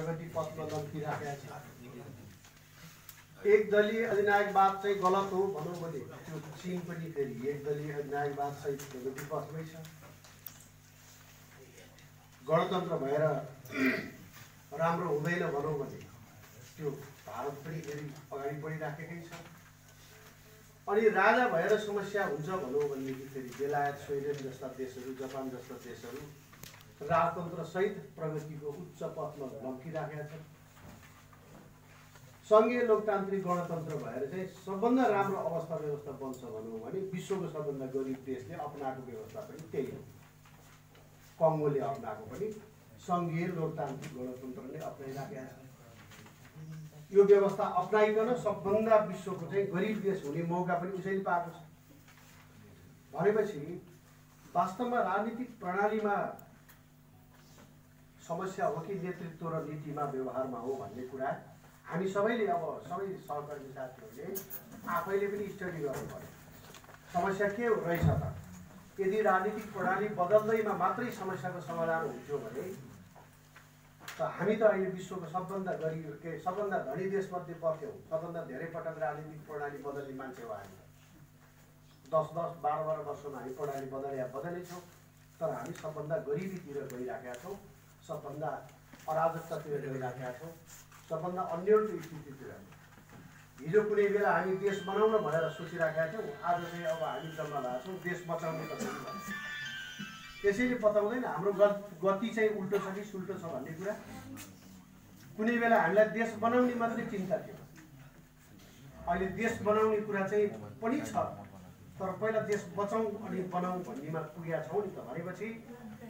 प्रगति पथमा लम्किराखेका एक दलीय अधिनायकवाद चाहिँ गलत हो भनौँ भने त्यो चिन पनि फेरि एक दलीय अधिनायकवाद सहित प्रगति पथमै छ। गणतन्त्र भएर राम्रो हुँदैन भनौँ भने त्यो भारत पनि फेरि अगाडि बढिराखेकै छ। अनि राजा भएर समस्या हुन्छ भनौँ भनेदेखि फेरि बेलायत स्वेडेन जस्ता देशहरू जापान जस्ता देशहरू राजतन्त्र सहित प्रगतिको उच्च पथमा लम्किराखेका छन्। सङ्घीय लोकतान्त्रिक गणतन्त्र भएर चाहिँ सबभन्दा राम्रो अवस्था व्यवस्था बन्छ भनौँ भने विश्वको सबभन्दा गरिब देशले अप्नाएको व्यवस्था पनि त्यही हो। कङ्गोले अप्नाएको पनि सङ्घीय लोकतान्त्रिक गणतन्त्रले अप्नाइराखेका छ यो व्यवस्था अप्नाइकन सबभन्दा विश्वको चाहिँ गरिब देश हुने मौका पनि उसैले पाएको छ। भनेपछि वास्तवमा राजनीतिक प्रणालीमा समस्या हो कि नेतृत्व र नीतिमा व्यवहारमा हो भन्ने कुरा हामी सबैले अब सबै सहकर्मी साथीहरूले आफैले पनि स्टडी गर्नु पर्यो समस्या के रहेछ त। यदि राजनीतिक प्रणाली बदल्दैमा मात्रै समस्याको समाधान हुन्थ्यो भने त हामी त अहिले विश्वको सबभन्दा गरिब के सबभन्दा धनी देशमध्ये पर्थ्यौँ सबभन्दा धेरै पटक राजनीतिक प्रणाली बदल्ने मान्छे हो हामी। दस दस बाह्र बाह्र वर्षमा हामी प्रणाली बदले बदलेछौँ। तर हामी सबभन्दा गरिबीतिर गइराखेका छौँ। सबभन्दा अराजकतातिर गइराखेका छौँ सबभन्दा अन्यलको स्थितितिर हिजो कुनै बेला हामी देश बनाउन भनेर सोचिराखेका थियौँ आज चाहिँ अब हामी जम्मा भएको छौँ देश बचाउने कसरी त्यसैले बताउँदैन हाम्रो गति चाहिँ उल्टो छ कि सुल्टो छ भन्ने कुरा। कुनै बेला हामीलाई देश बनाउने मात्रै चिन्ता थियो। अहिले देश बनाउने कुरा चाहिँ पनि छ तर पहिला देश बचाउँ अनि बनाउँ भन्नेमा पुगेका छौँ नि त भनेपछि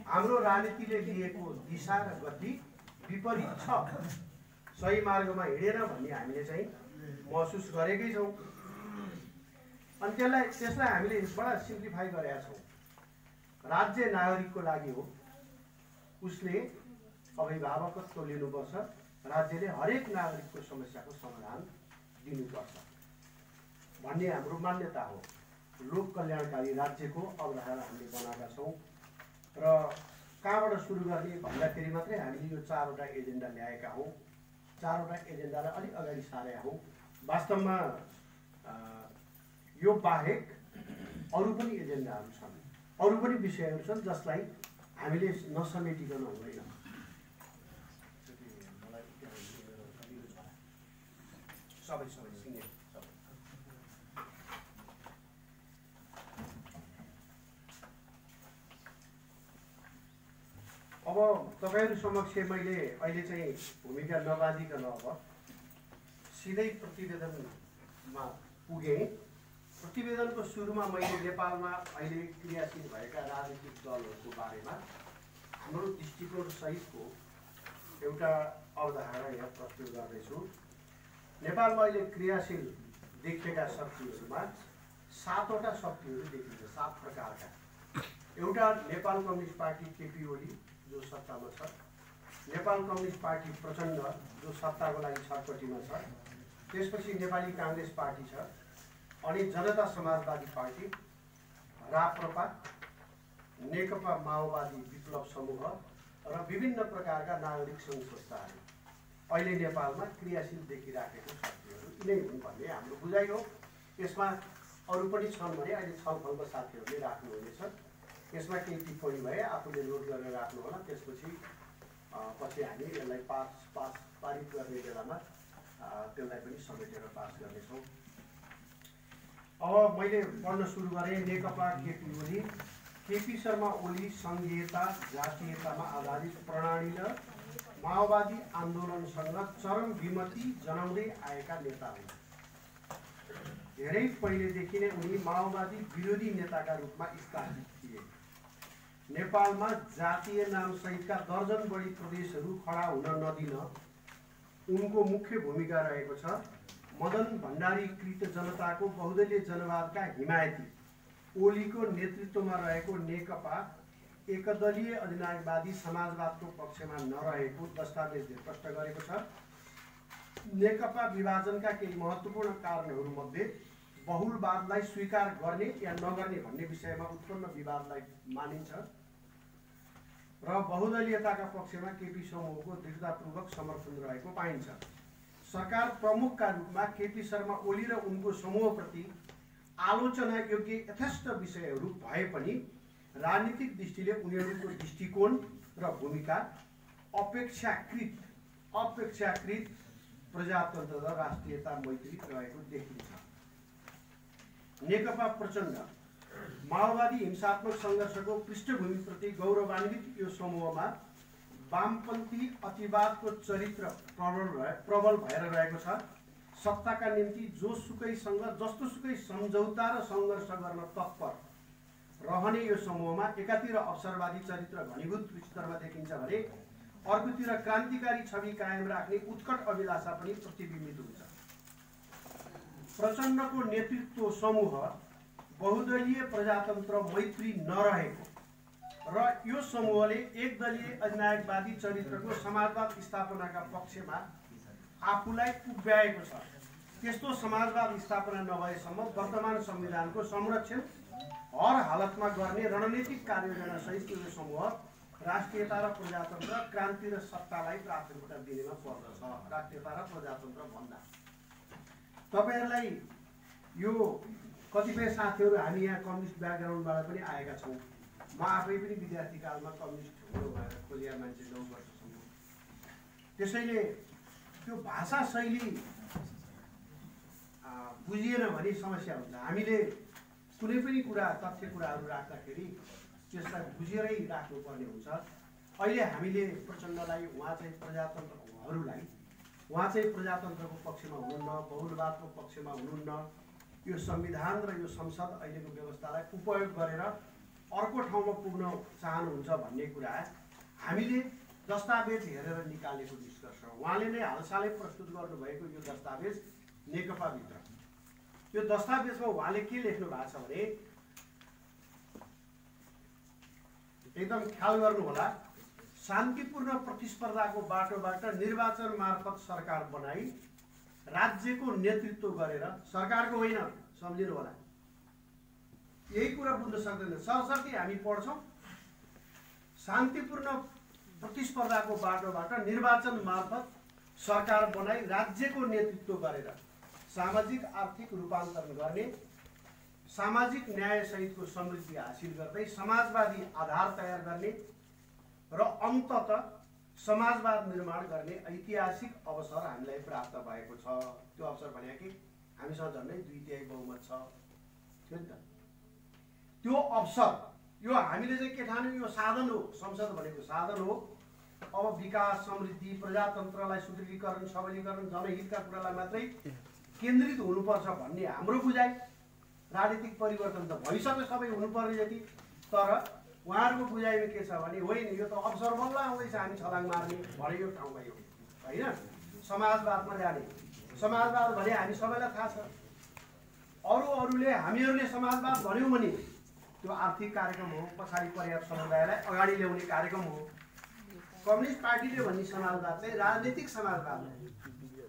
हाम्रो राजनीतिले लिएको दिशा र गति विपरीत छ। सही मार्गमा हिँडेन भन्ने हामीले चाहिँ महसुस गरेकै छौँ। अनि त्यसलाई त्यसलाई हामीले बडा सिम्प्लिफाई गरेका छौँ। राज्य नागरिकको लागि हो। उसले अभिभावकत्व लिनुपर्छ राज्यले हरेक नागरिकको समस्याको समाधान दिनुपर्छ। भन्ने हाम्रो मान्यता हो। लोक कल्याणकारी राज्यको अवधारणा हामीले बनाएका छौँ। र कहाँबाट सुरु गर्ने भन्दाखेरि मात्रै हामीले यो चारवटा एजेन्डा ल्याएका हौँ। चारवटा एजेन्डालाई अलिक अगाडि सारेका हौँ। वास्तवमा यो बाहेक अरू पनि एजेन्डाहरू छन्। अरू पनि विषयहरू छन् जसलाई हामीले नसमेटिकन हुँदैन। सबै सबै सिङ्गे अब तपाईँहरू समक्ष मैले अहिले चाहिँ भूमिका नबाधिकन अब सिधै प्रतिवेदनमा पुगेँ। प्रतिवेदनको सुरुमा मैले नेपालमा अहिले क्रियाशील भएका राजनीतिक दलहरूको बारेमा हाम्रो दृष्टिकोण सहितको एउटा अवधारणा यहाँ प्रस्तुत गर्दैछु। नेपालमा अहिले क्रियाशील देखिएका शक्तिहरूमा सातवटा शक्तिहरू देखिन्छ सात प्रकारका। एउटा नेपाल कम्युनिस्ट पार्टी केपी ओली। जो सत्तामा छ। नेपाल कम्युनिस्ट पार्टी प्रचण्ड जो सत्ताको लागि छटपट्टिमा छ। त्यसपछि नेपाली काङ्ग्रेस पार्टी छ। अनि जनता समाजवादी पार्टी राप्रपा नेकपा माओवादी विप्लव समूह र विभिन्न प्रकारका नागरिक सङ्घ संस्थाहरू। अहिले नेपालमा क्रियाशील देखिराखेको शक्तिहरू यिनै हुन् भन्ने हाम्रो बुझाइ हो। यसमा अरू पनि छन् भने अहिले छलफलको साथीहरूले राख्नुहुनेछ। यसमा केही टिप्पणी भए आफूले नोट गरेर राख्नु होला त्यसपछि पछि हामी यसलाई पास पास पारित गर्ने बेलामा त्यसलाई पनि समेटेर पास गर्नेछौँ। अब मैले पढ्न सुरु गरेँ नेकपा केपी ओली। केपी शर्मा ओली सङ्घीयता जातीयतामा आधारित प्रणाली र माओवादी आन्दोलनसँग चरम विमति जनाउँदै आएका नेता हुन्। धेरै पहिलेदेखि नै उनी माओवादी विरोधी नेताका रूपमा स्थापित नेपालमा जातीय नामसहितका दर्जन बढी प्रदेशहरू खडा हुन नदिन। उनको मुख्य भूमिका रहेको छ मदन भण्डारीकृत जनताको बहुदलीय जनवादका हिमायती। ओलीको नेतृत्वमा रहेको नेकपा एकदलीय अधिनायकवादी समाजवादको पक्षमा नरहेको दस्तावेजले स्पष्ट गरेको छ। नेकपा विभाजनका केही महत्त्वपूर्ण कारणहरूमध्ये बहुलवादलाई स्वीकार गर्ने या नगर्ने भन्ने विषयमा उत्पन्न विवादलाई मानिन्छ। र बहुदलीयताका पक्षमा केपी समूहको दृढतापूर्वक समर्थन रहेको पाइन्छ। सरकार प्रमुखका रूपमा केपी शर्मा ओली र उनको समूहप्रति आलोचना योग्य यथेष्ट विषयहरू भए पनि राजनीतिक दृष्टिले उनीहरूको दृष्टिकोण र भूमिका अपेक्षाकृत अपेक्षाकृत प्रजातन्त्र र राष्ट्रियता मैत्री रहेको देखिन्छ। नेकपा प्रचण्ड माओवादी हिंसात्मक सङ्घर्षको पृष्ठभूमिप्रति गौरवान्वित यो समूहमा वामपन्थी अतिवादको चरित्र प्रबल रहे प्रबल भएर रहेको छ। सत्ताका निम्ति जोसुकैसँग जस्तोसुकै सम्झौता र सङ्घर्ष गर्न तत्पर रहने यो समूहमा एकातिर अवसरवादी चरित्र घनीभूत स्तरमा देखिन्छ भने अर्कोतिर क्रान्तिकारी छवि कायम राख्ने उत्कट अभिलाषा पनि प्रतिबिम्बित हुन्छ। प्रचण्डको नेतृत्व समूह बहुदलीय प्रजातन्त्र मैत्री नरहेको र यो समूहले एकदलीय अधिनायकवादी चरित्रको समाजवाद स्थापनाका पक्षमा आफूलाई उभ्याएको छ। त्यस्तो समाजवाद स्थापना नभएसम्म वर्तमान संविधानको संरक्षण हर हालतमा गर्ने रणनीतिक कार्ययोजना सहित यो समूह राष्ट्रियता र प्रजातन्त्र क्रान्ति र सत्तालाई प्राथमिकता दिनेमा पर्दछ। राष्ट्रियता र प्रजातन्त्र भन्दा। तपाईँहरूलाई यो कतिपय साथीहरू हामी यहाँ कम्युनिस्ट ब्याकग्राउन्डबाट पनि आएका छौँ। म आफै पनि विद्यार्थी कालमा कम्युनिस्ट भएर खोलिया मान्छे नौ वर्षसम्म। त्यसैले त्यो भाषा शैली बुझिएन भने समस्या हुन्छ। हामीले कुनै पनि कुरा तथ्य कुराहरू राख्दाखेरि त्यसलाई बुझेरै राख्नुपर्ने हुन्छ। अहिले हामीले प्रचण्डलाई उहाँ चाहिँ प्रजातन्त्रहरूलाई उहाँ चाहिँ प्रजातन्त्रको पक्षमा हुनुहुन्न बहुलवादको पक्षमा हुनुहुन्न। यो संविधान र यो संसद अहिलेको व्यवस्थालाई उपयोग गरेर अर्को ठाउँमा पुग्न चाहनुहुन्छ भन्ने कुरा हामीले दस्तावेज हेरेर निकालेको निष्कर्ष उहाँले नै हालसालै प्रस्तुत गर्नुभएको यो दस्तावेज नेकपाभित्र। यो दस्तावेजमा उहाँले के लेख्नु भएको छ भने एकदम ख्याल गर्नुहोला शान्तिपूर्ण प्रतिस्पर्धाको बाटोबाट निर्वाचन मार्फत सरकार बनाई राज्यको नेतृत्व गरेर सरकारको होइन सम्झिनु होला। यही कुरा बुझ्न सक्दैन। सरसर्ती हामी पढ्छौँ शान्तिपूर्ण प्रतिस्पर्धाको बाटोबाट निर्वाचन मार्फत सरकार बनाई राज्यको नेतृत्व गरेर सामाजिक आर्थिक रूपान्तरण गर्ने सामाजिक न्यायसहितको समृद्धि हासिल गर्दै समाजवादी आधार तयार गर्ने र अन्तत समाजवाद निर्माण गर्ने ऐतिहासिक अवसर हामीलाई प्राप्त भएको छ। त्यो अवसर भने कि हामीसँग झन्डै दुई तिहाई बहुमत छ। थियो नि त। त्यो अवसर यो हामीले चाहिँ के ठान्यौँ? यो साधन हो। संसद भनेको साधन हो। अब विकास समृद्धि प्रजातन्त्रलाई सुदृढीकरण सबलीकरण जनहितका कुरालाई मात्रै केन्द्रित हुनुपर्छ भन्ने हाम्रो बुझाइ। राजनीतिक परिवर्तन त भइसक्यो सबै हुनुपर्ने जति तर उहाँहरूको बुझाइमा के छ भने होइन यो त अवसर बल्ल आउँदैछ हामी छलाङ मार्ने भरे यो ठाउँमा यो होइन? समाजवादमा जाने। समाजवाद भने हामी सबैलाई थाहा छ। अरू अरूले हामीहरूले समाजवाद भन्यौँ भने त्यो आर्थिक कार्यक्रम हो पछाडि पर्याप्त समुदायलाई अगाडि ल्याउने कार्यक्रम हो। कम्युनिस्ट पार्टीले भन्ने समाजवाद चाहिँ राजनीतिक समाजवाद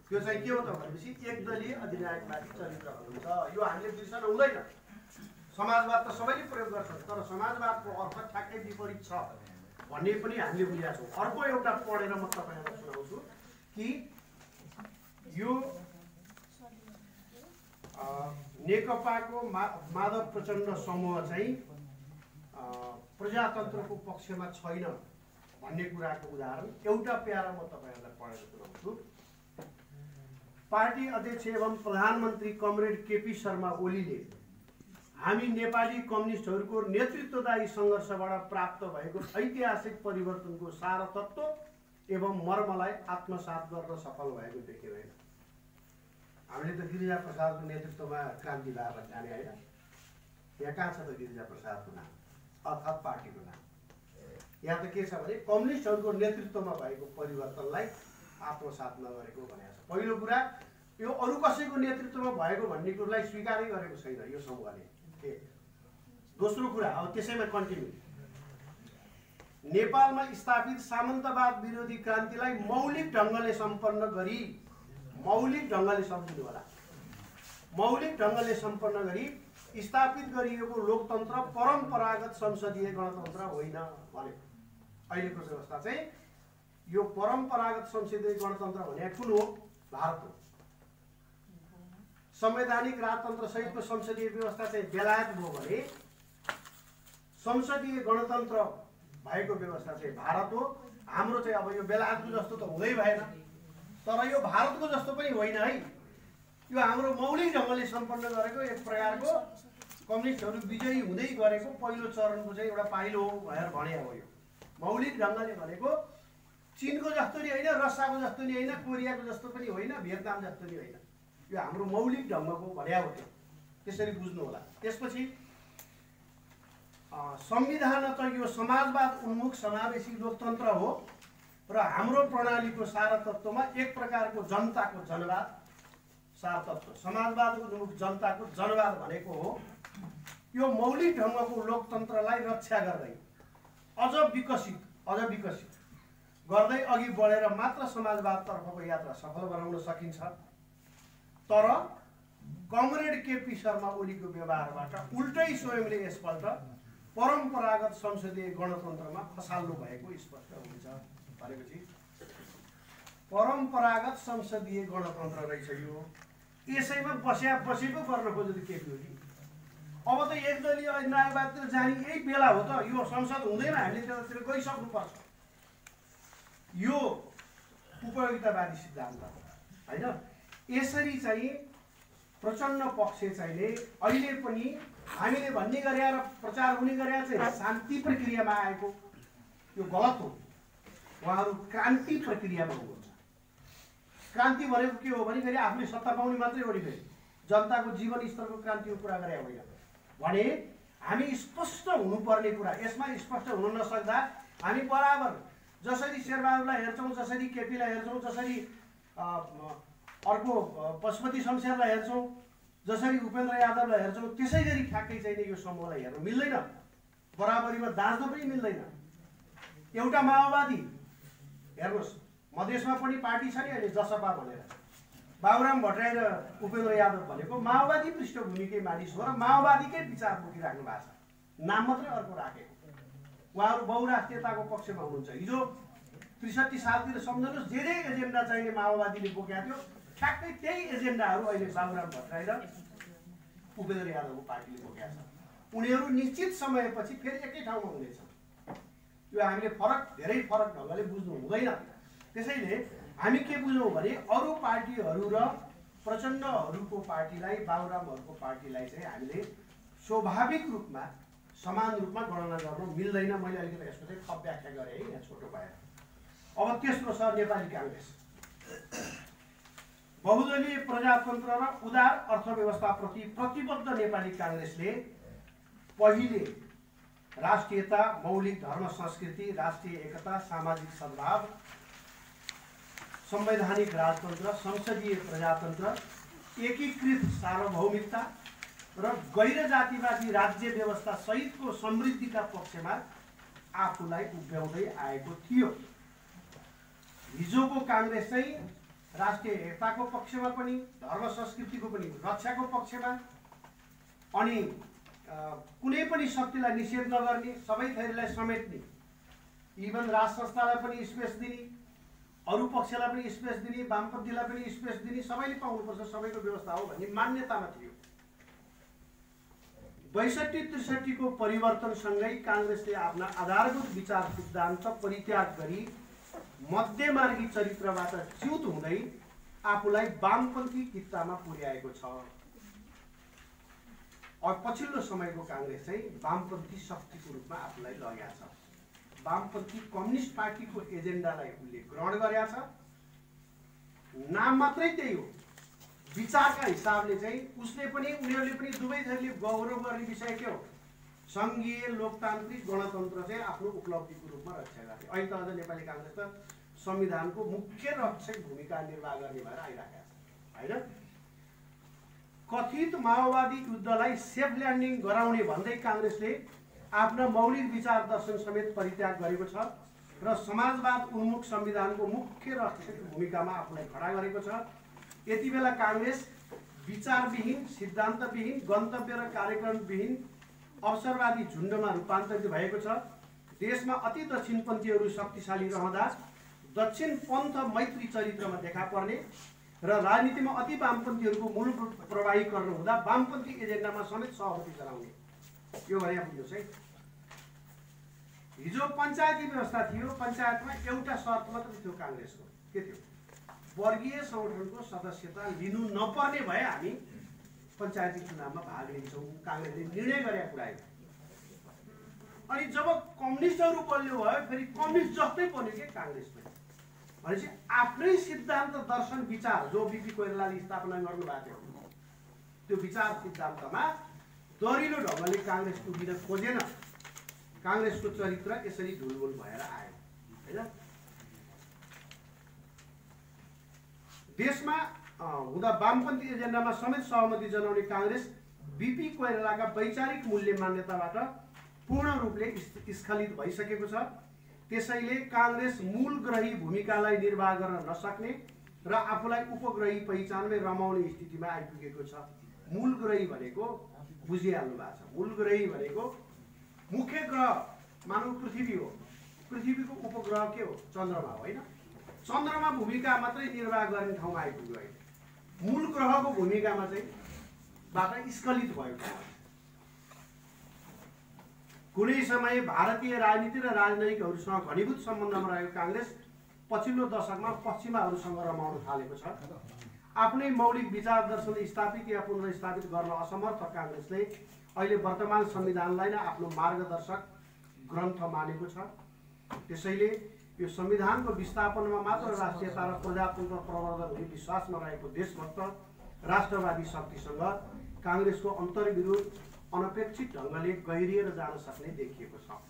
त्यो चाहिँ के हो त भनेपछि एकदलीय अधिनायकवादी चरित्र हुनुहुन्छ। यो हामीले बिर्सन हुँदैन। समाजवाद त सबैले प्रयोग गर्छ तर समाजवादको अर्थ ठ्याक्कै विपरीत छ भन्ने पनि हामीले बुझेका छौँ। अर्को एउटा पढेर म तपाईँहरूलाई सुनाउँछु कि यो नेकपाको मा माधव प्रचण्ड समूह चाहिँ प्रजातन्त्रको पक्षमा छैन भन्ने कुराको उदाहरण। एउटा प्यारा म तपाईँहरूलाई पढेर सुनाउँछु। पार्टी अध्यक्ष एवं प्रधानमन्त्री कमरेड केपी शर्मा ओलीले हामी नेपाली कम्युनिस्टहरूको नेतृत्वदायी सङ्घर्षबाट प्राप्त भएको ऐतिहासिक परिवर्तनको सार तत्त्व एवं मर्मलाई आत्मसात गर्न सफल भएको देखिँदैन। हामीले त गिरिजा प्रसादको नेतृत्वमा क्रान्ति भएर जाने होइन। यहाँ कहाँ छ त गिरिजा प्रसादको नाम? अर्थात् पार्टीको नाम। यहाँ त के छ भने कम्युनिस्टहरूको नेतृत्वमा भएको परिवर्तनलाई आत्मसात नगरेको भनेको छ। पहिलो कुरा यो अरू कसैको नेतृत्वमा भएको भन्ने कुरोलाई स्वीकारै गरेको छैन यो समूहले। दोस्रो कुरा अब त्यसैमा कन्टिन्यू नेपालमा स्थापित सामन्तवाद विरोधी क्रान्तिलाई मौलिक ढङ्गले सम्पन्न गरी मौलिक ढङ्गले सम्झिनु होला। मौलिक ढङ्गले सम्पन्न गरी स्थापित गरिएको लोकतन्त्र परम्परागत संसदीय गणतन्त्र होइन भने अहिलेको व्यवस्था चाहिँ यो परम्परागत संसदीय गणतन्त्र भने कुन हो? भारत हो। संवैधानिक राजतन्त्र सहितको संसदीय व्यवस्था चाहिँ बेलायत भयो भने संसदीय गणतन्त्र भएको व्यवस्था चाहिँ भारत हो। हाम्रो चाहिँ अब यो बेलायतको जस्तो त हुँदै भएन। तर यो भारतको जस्तो पनि होइन है। यो हाम्रो मौलिक ढङ्गले सम्पन्न गरेको एक प्रकारको कम्युनिस्टहरू विजयी हुँदै गरेको पहिलो चरणको चाहिँ एउटा पाइलो हो भनेर भने अब यो। मौलिक ढङ्गले भनेको चिनको जस्तो नि होइन रसियाको जस्तो नि होइन कोरियाको जस्तो पनि होइन भियतनाम जस्तो नि होइन। यो हाम्रो मौलिक ढङ्गको भन्या हो त्यो। त्यसरी बुझ्नु होला। त्यसपछि संविधान त यो समाजवाद उन्मुख समावेशी लोकतन्त्र हो र हाम्रो प्रणालीको सारतत्वमा एक प्रकारको जनताको जनवाद सारतत्व समाजवाद उन्मुख जनताको जनवाद भनेको हो। यो मौलिक ढङ्गको लोकतन्त्रलाई रक्षा गर्दै अझ विकसित अझ विकसित गर्दै अघि बढेर मात्र समाजवादतर्फको यात्रा सफल बनाउन सकिन्छ। तर कमरेड केपी शर्मा ओलीको व्यवहारबाट उल्टै स्वयंले यसपल्ट परम्परागत संसदीय गणतन्त्रमा खसाल्नु भएको स्पष्ट हुन्छ भनेपछि परम्परागत संसदीय गणतन्त्र रहेछ यो। यसैमा बस्या बसेको गर्न खोजेको केपी ओली। अब त एकदलीय नायकवादतिर जाने यही बेला हो त। यो संसद हुँदैन हामीले त्यतातिर गइसक्नुपर्छ। यो उपयोगितावादी सिद्धान्त होइन? यसरी चाहिँ प्रचण्ड पक्ष चाहिँले अहिले पनि हामीले भन्ने गरे र प्रचार हुने गरे चाहिँ शान्ति प्रक्रियामा आएको यो गलत हो। उहाँहरू क्रान्ति प्रक्रियामा हुनुहुन्छ। क्रान्ति भनेको के हो भने फेरि आफूले सत्ता पाउने मात्रै हो नि फेरि। जनताको जीवन स्तरको क्रान्तिको कुरा गरे होइन। भने हामी स्पष्ट हुनुपर्ने कुरा यसमा स्पष्ट हुन नसक्दा हामी बराबर जसरी शेरबहादुरलाई हेर्छौँ जसरी केपीलाई हेर्छौँ जसरी अर्को पशुपति शमशेरलाई हेर्छौँ। जसरी उपेन्द्र यादवलाई हेर्छौँ त्यसै गरी ठ्याक्कै चाहिँ यो समूहलाई हेर्नु मिल्दैन। बराबरीमा दाँच्न पनि मिल्दैन। एउटा माओवादी हेर्नुहोस् मधेसमा पनि पार्टी छ नि अहिले जसपा भनेर। बाबुराम भट्टराई र उपेन्द्र यादव भनेको माओवादी पृष्ठभूमिकै मानिस हो र माओवादीकै विचार बोकिराख्नु भएको छ। नाम मात्रै अर्को राखेको। उहाँहरू बहुराष्ट्रियताको पक्षमा हुनुहुन्छ। हिजो त्रिसठी सालतिर सम्झनुहोस् जे जे एजेन्डा चाहिने माओवादीले बोकेको थियो ठ्याक्कै त्यही एजेन्डाहरू अहिले बाबुराम भट्टराई र उपेन्द्र यादवको पार्टीले बोकेका छ उनीहरू निश्चित समयपछि फेरि एकै ठाउँमा हुनेछ यो हामीले फरक धेरै फरक ढङ्गले बुझ्नु हुँदैन। त्यसैले हामी के बुझौँ भने अरू पार्टीहरू र प्रचण्डहरूको पार्टीलाई बाबुरामहरूको पार्टीलाई चाहिँ हामीले स्वाभाविक रूपमा समान रूपमा गणना गर्नु मिल्दैन। मैले अलिकति यसको चाहिँ थप व्याख्या गरेँ है यहाँ छोटो भएर। अब तेस्रो छ नेपाली काङ्ग्रेस। बहुदलीय प्रजातन्त्र र उदार अर्थव्यवस्थाप्रति प्रतिबद्ध नेपाली काङ्ग्रेसले पहिले राष्ट्रियता मौलिक धर्म संस्कृति राष्ट्रिय एकता सामाजिक सद्भाव संवैधानिक राजतन्त्र संसदीय प्रजातन्त्र एकीकृत सार्वभौमिकता र गैर जातिवादी राज्य व्यवस्था सहितको समृद्धिका पक्षमा आफूलाई उभ्याउँदै आएको थियो। हिजोको काङ्ग्रेस चाहिँ राष्ट्रिय एकताको पक्षमा पनि धर्म संस्कृतिको पनि रक्षाको पक्षमा। अनि कुनै पनि शक्तिलाई निषेध नगर्ने सबै थरीलाई समेट्ने। इभन राज संस्थालाई पनि स्पेस दिने अरू पक्षलाई पनि स्पेस दिने वामपन्थीलाई पनि स्पेस दिने सबैले पाउनुपर्छ सबैको व्यवस्था हो भन्ने मान्यतामा थियो। बैसठी त्रिसठीको परिवर्तनसँगै काङ्ग्रेसले आफ्ना आधारभूत विचार सिद्धान्त परित्याग गरी मध्यमार्गी चरित्रबाट च्युत हुँदै आफूलाई वामपन्थी कित्तामा पुर्याएको छ। पछिल्लो समयको काङ्ग्रेस चाहिँ वामपन्थी शक्तिको रूपमा आफूलाई लगेका छ। वामपन्थी कम्युनिस्ट पार्टीको एजेन्डालाई उसले ग्रहण गरेका छ। नाम मात्रै त्यही हो। विचारका हिसाबले चाहिँ उसले पनि उनीहरूले पनि दुवै थरीले गौरव गर्ने विषय के हो? सङ्घीय लोकतान्त्रिक गणतन्त्र चाहिँ आफ्नो उपलब्धिको रूपमा रक्षा गरे। अहिले त अझ नेपाली काङ्ग्रेस त संविधानको मुख्य रक्षक भूमिका निर्वाह गर्ने भएर आइरहेका छ होइन? कथित माओवादी युद्धलाई सेफ ल्यान्डिङ गराउने भन्दै काङ्ग्रेसले आफ्ना मौलिक विचार दर्शन समेत परित्याग गरेको छ र समाजवाद उन्मुख संविधानको मुख्य रक्षक भूमिकामा आफूलाई खडा गरेको छ। यति बेला काङ्ग्रेस विचारविहीन सिद्धान्तविहीन गन्तव्य र कार्यक्रमविहीन अवसरवादी झुन्डमा रूपान्तरित भएको छ। देशमा अति दक्षिणपन्थीहरू शक्तिशाली रहँदा दक्षिण पन्थ मैत्री चरित्रमा देखा पर्ने र राजनीतिमा अति वामपन्थीहरूको मूल प्रवाहीकरण हुँदा वामपन्थी एजेन्डामा समेत सहमति जनाउने। यो भने बुझ्नुहोस् है हिजो पञ्चायती व्यवस्था थियो पञ्चायतमा एउटा शर्त मात्रै थियो काङ्ग्रेसको। के थियो? वर्गीय सङ्गठनको सदस्यता लिनु नपर्ने भए हामी पञ्चायती चुनावमा भाग लिन्छौँ काङ्ग्रेसले निर्णय गरेका कुरा अनि जब कम्युनिस्टहरू बलियो भयो फेरि कम्युनिस्ट जस्तै बन्यो कि काङ्ग्रेस पनि भनेपछि आफ्नै सिद्धान्त दर्शन विचार जो बिपी कोइरालाले स्थापना गर्नुभएको थियो त्यो विचार सिद्धान्तमा दरिलो ढङ्गले काङ्ग्रेस उभिन खोजेन। काङ्ग्रेसको चरित्र यसरी ढुलबुल भएर आयो होइन? देशमा हुँदा वामपन्थी एजेन्डामा समेत सहमति जनाउने काङ्ग्रेस बिपी कोइरालाका वैचारिक मूल्य मान्यताबाट पूर्ण रूपले स्खलित भइसकेको छ। त्यसैले काङ्ग्रेस मूल ग्रही भूमिकालाई निर्वाह गर्न नसक्ने र आफूलाई उपग्रही पहिचानमै रमाउने स्थितिमा आइपुगेको छ। मूल ग्रही भनेको बुझिहाल्नु भएको छ। मूल ग्रही भनेको मुख्य ग्रह मानव पृथ्वी हो। पृथ्वीको उपग्रह के हो? चन्द्रमा होइन? चन्द्रमा भूमिका मात्रै निर्वाह गर्ने ठाउँमा आइपुग्यो अहिले। मूल ग्रहको भूमिकामा चाहिँ बाट स्खलित भयो। कुनै समय भारतीय राजनीति र राजनैतिकहरूसँग घनीभूत सम्बन्धमा रहेको काङ्ग्रेस पछिल्लो दशकमा पश्चिमाहरूसँग रमाउन थालेको छ। आफ्नै मौलिक विचार दर्शन स्थापित या पुनर्स्थापित गर्न असमर्थ काङ्ग्रेसले अहिले वर्तमान संविधानलाई नै आफ्नो मार्गदर्शक ग्रन्थ मानेको छ। त्यसैले यो संविधानको विस्थापनमा मात्र राष्ट्रियता र प्रजातन्त्र प्रवर्धन हुने विश्वासमा रहेको देशभक्त राष्ट्रवादी शक्तिसँग काङ्ग्रेसको अन्तर्विरोध अनपेक्षित ढङ्गले गहिरिएर जान सक्ने देखिएको छ।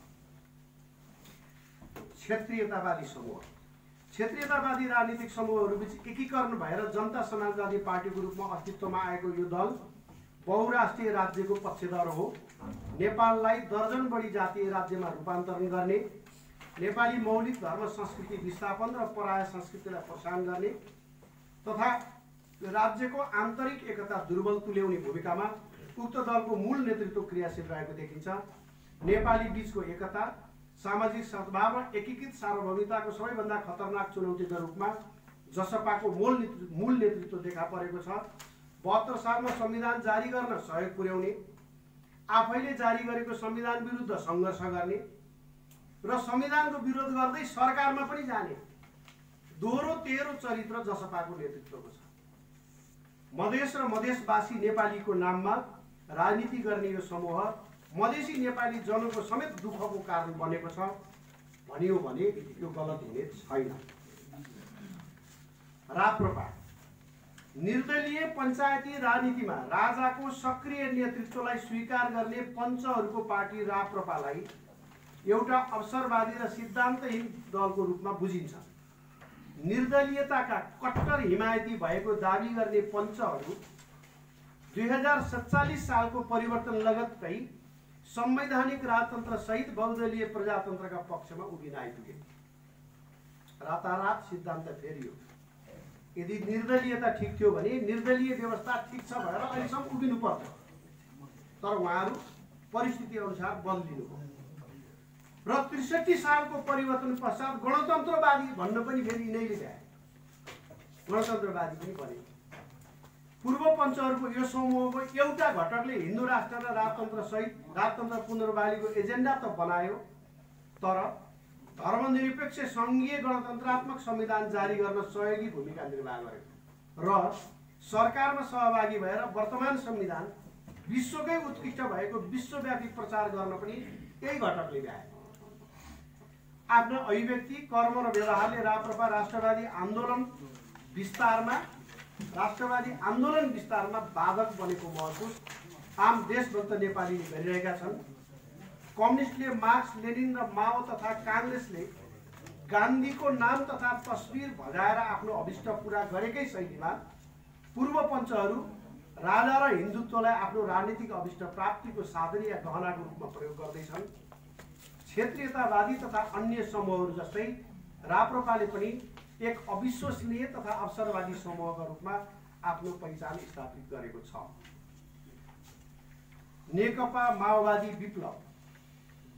क्षेत्रीयतावादी समूह। क्षेत्रीयतावादी राजनीतिक समूहहरूबिच एकीकरण भएर जनता समाजवादी पार्टीको रूपमा अस्तित्वमा आएको यो दल बहुराष्ट्रिय राज्यको पक्षधर हो। नेपाललाई दर्जन बढी जातीय राज्यमा रूपान्तरण गर्ने नेपाली मौलिक धर्म संस्कृति विस्थापन र पराय संस्कृतिलाई प्रोत्साहन गर्ने तथा राज्यको आन्तरिक एकता दुर्बल तुल्याउने भूमिकामा उक्त दलको मूल नेतृत्व क्रियाशील रहेको देखिन्छ। नेपाली बिचको एकता सामाजिक सद्भाव र एकीकृत सार्वभौमिकताको सबैभन्दा खतरनाक चुनौतीको रूपमा जसपाको मूल मूल नेतृत्व देखा परेको छ। बहत्तर सालमा संविधान जारी गर्न सहयोग पुर्याउने आफैले जारी गरेको संविधान विरुद्ध सङ्घर्ष गर्ने र संविधानको विरोध गर्दै सरकारमा पनि जाने। दोहोरो तेह्रो चरित्र जसपाको नेतृत्वको छ। मधेस र मधेसवासी नेपालीको नाममा राजनीति गर्ने यो समूह मधेसी नेपाली जनको समेत दुःखको कारण बनेको छ। भनियो भने यो गलत हुने छैन। राप्रपा निर्दलीय पञ्चायती राजनीतिमा राजाको सक्रिय नेतृत्वलाई स्वीकार गर्ने पञ्चहरूको पार्टी राप्रपालाई एउटा अवसरवादी र सिद्धान्तहीन दलको रूपमा बुझिन्छ। निर्दलीयताका कट्टर हिमायती भएको दावी गर्ने पञ्चहरू दुई हजार सत्तालिस सालको परिवर्तन लगत्तै संवैधानिक राजतन्त्र सहित बहुदलीय प्रजातन्त्रका पक्षमा उभिन आइपुगे। रातारात सिद्धान्त फेरियो। यदि निर्दलीयता ठिक थियो भने निर्दलीय व्यवस्था ठिक छ भनेर अहिलेसम्म उभिनु पर्छ तर उहाँहरू परिस्थिति अनुसार बदलिनु भयो। र त्रिसठी सालको परिवर्तन पश्चात गणतन्त्रवादी भन्न पनि फेरि यिनैले भ्याए गणतन्त्रवादी पनि भने पूर्व पञ्चहरूको यो समूहको एउटा घटकले हिन्दू राष्ट्र र राजतन्त्र सहित राजतन्त्र पुनर्वालीको एजेन्डा त बनायो तर धर्मनिरपेक्ष सङ्घीय गणतन्त्रात्मक संविधान जारी गर्न सहयोगी भूमिका निर्वाह गर्यो र सरकारमा सहभागी भएर वर्तमान संविधान विश्वकै उत्कृष्ट भएको विश्वव्यापी प्रचार गर्न पनि यही घटकले भ्याए आफ्नो अभिव्यक्ति कर्म र व्यवहारले राप्रपा राष्ट्रवादी आन्दोलन विस्तारमा राष्ट्रवादी आन्दोलन विस्तारमा बाधक बनेको महसुस आम देशभक्त नेपालीले गरिरहेका छन्। कम्युनिस्टले मार्क्स लेनिन र माओ तथा काङ्ग्रेसले गान्धीको नाम तथा तस्विर भजाएर आफ्नो अभिष्ट पुरा गरेकै शैलीमा पूर्व पञ्चहरू राजा र हिन्दुत्वलाई आफ्नो राजनीतिक अभिष्ट प्राप्तिको साधन या गहनाको रूपमा प्रयोग गर्दैछन्। क्षेत्रीयतावादी तथा अन्य समूहहरू जस्तै राप्रपाले पनि एक अविश्वसनीय तथा अवसरवादी समूहका रूपमा आफ्नो पहिचान स्थापित गरेको छ। नेकपा माओवादी विप्लव।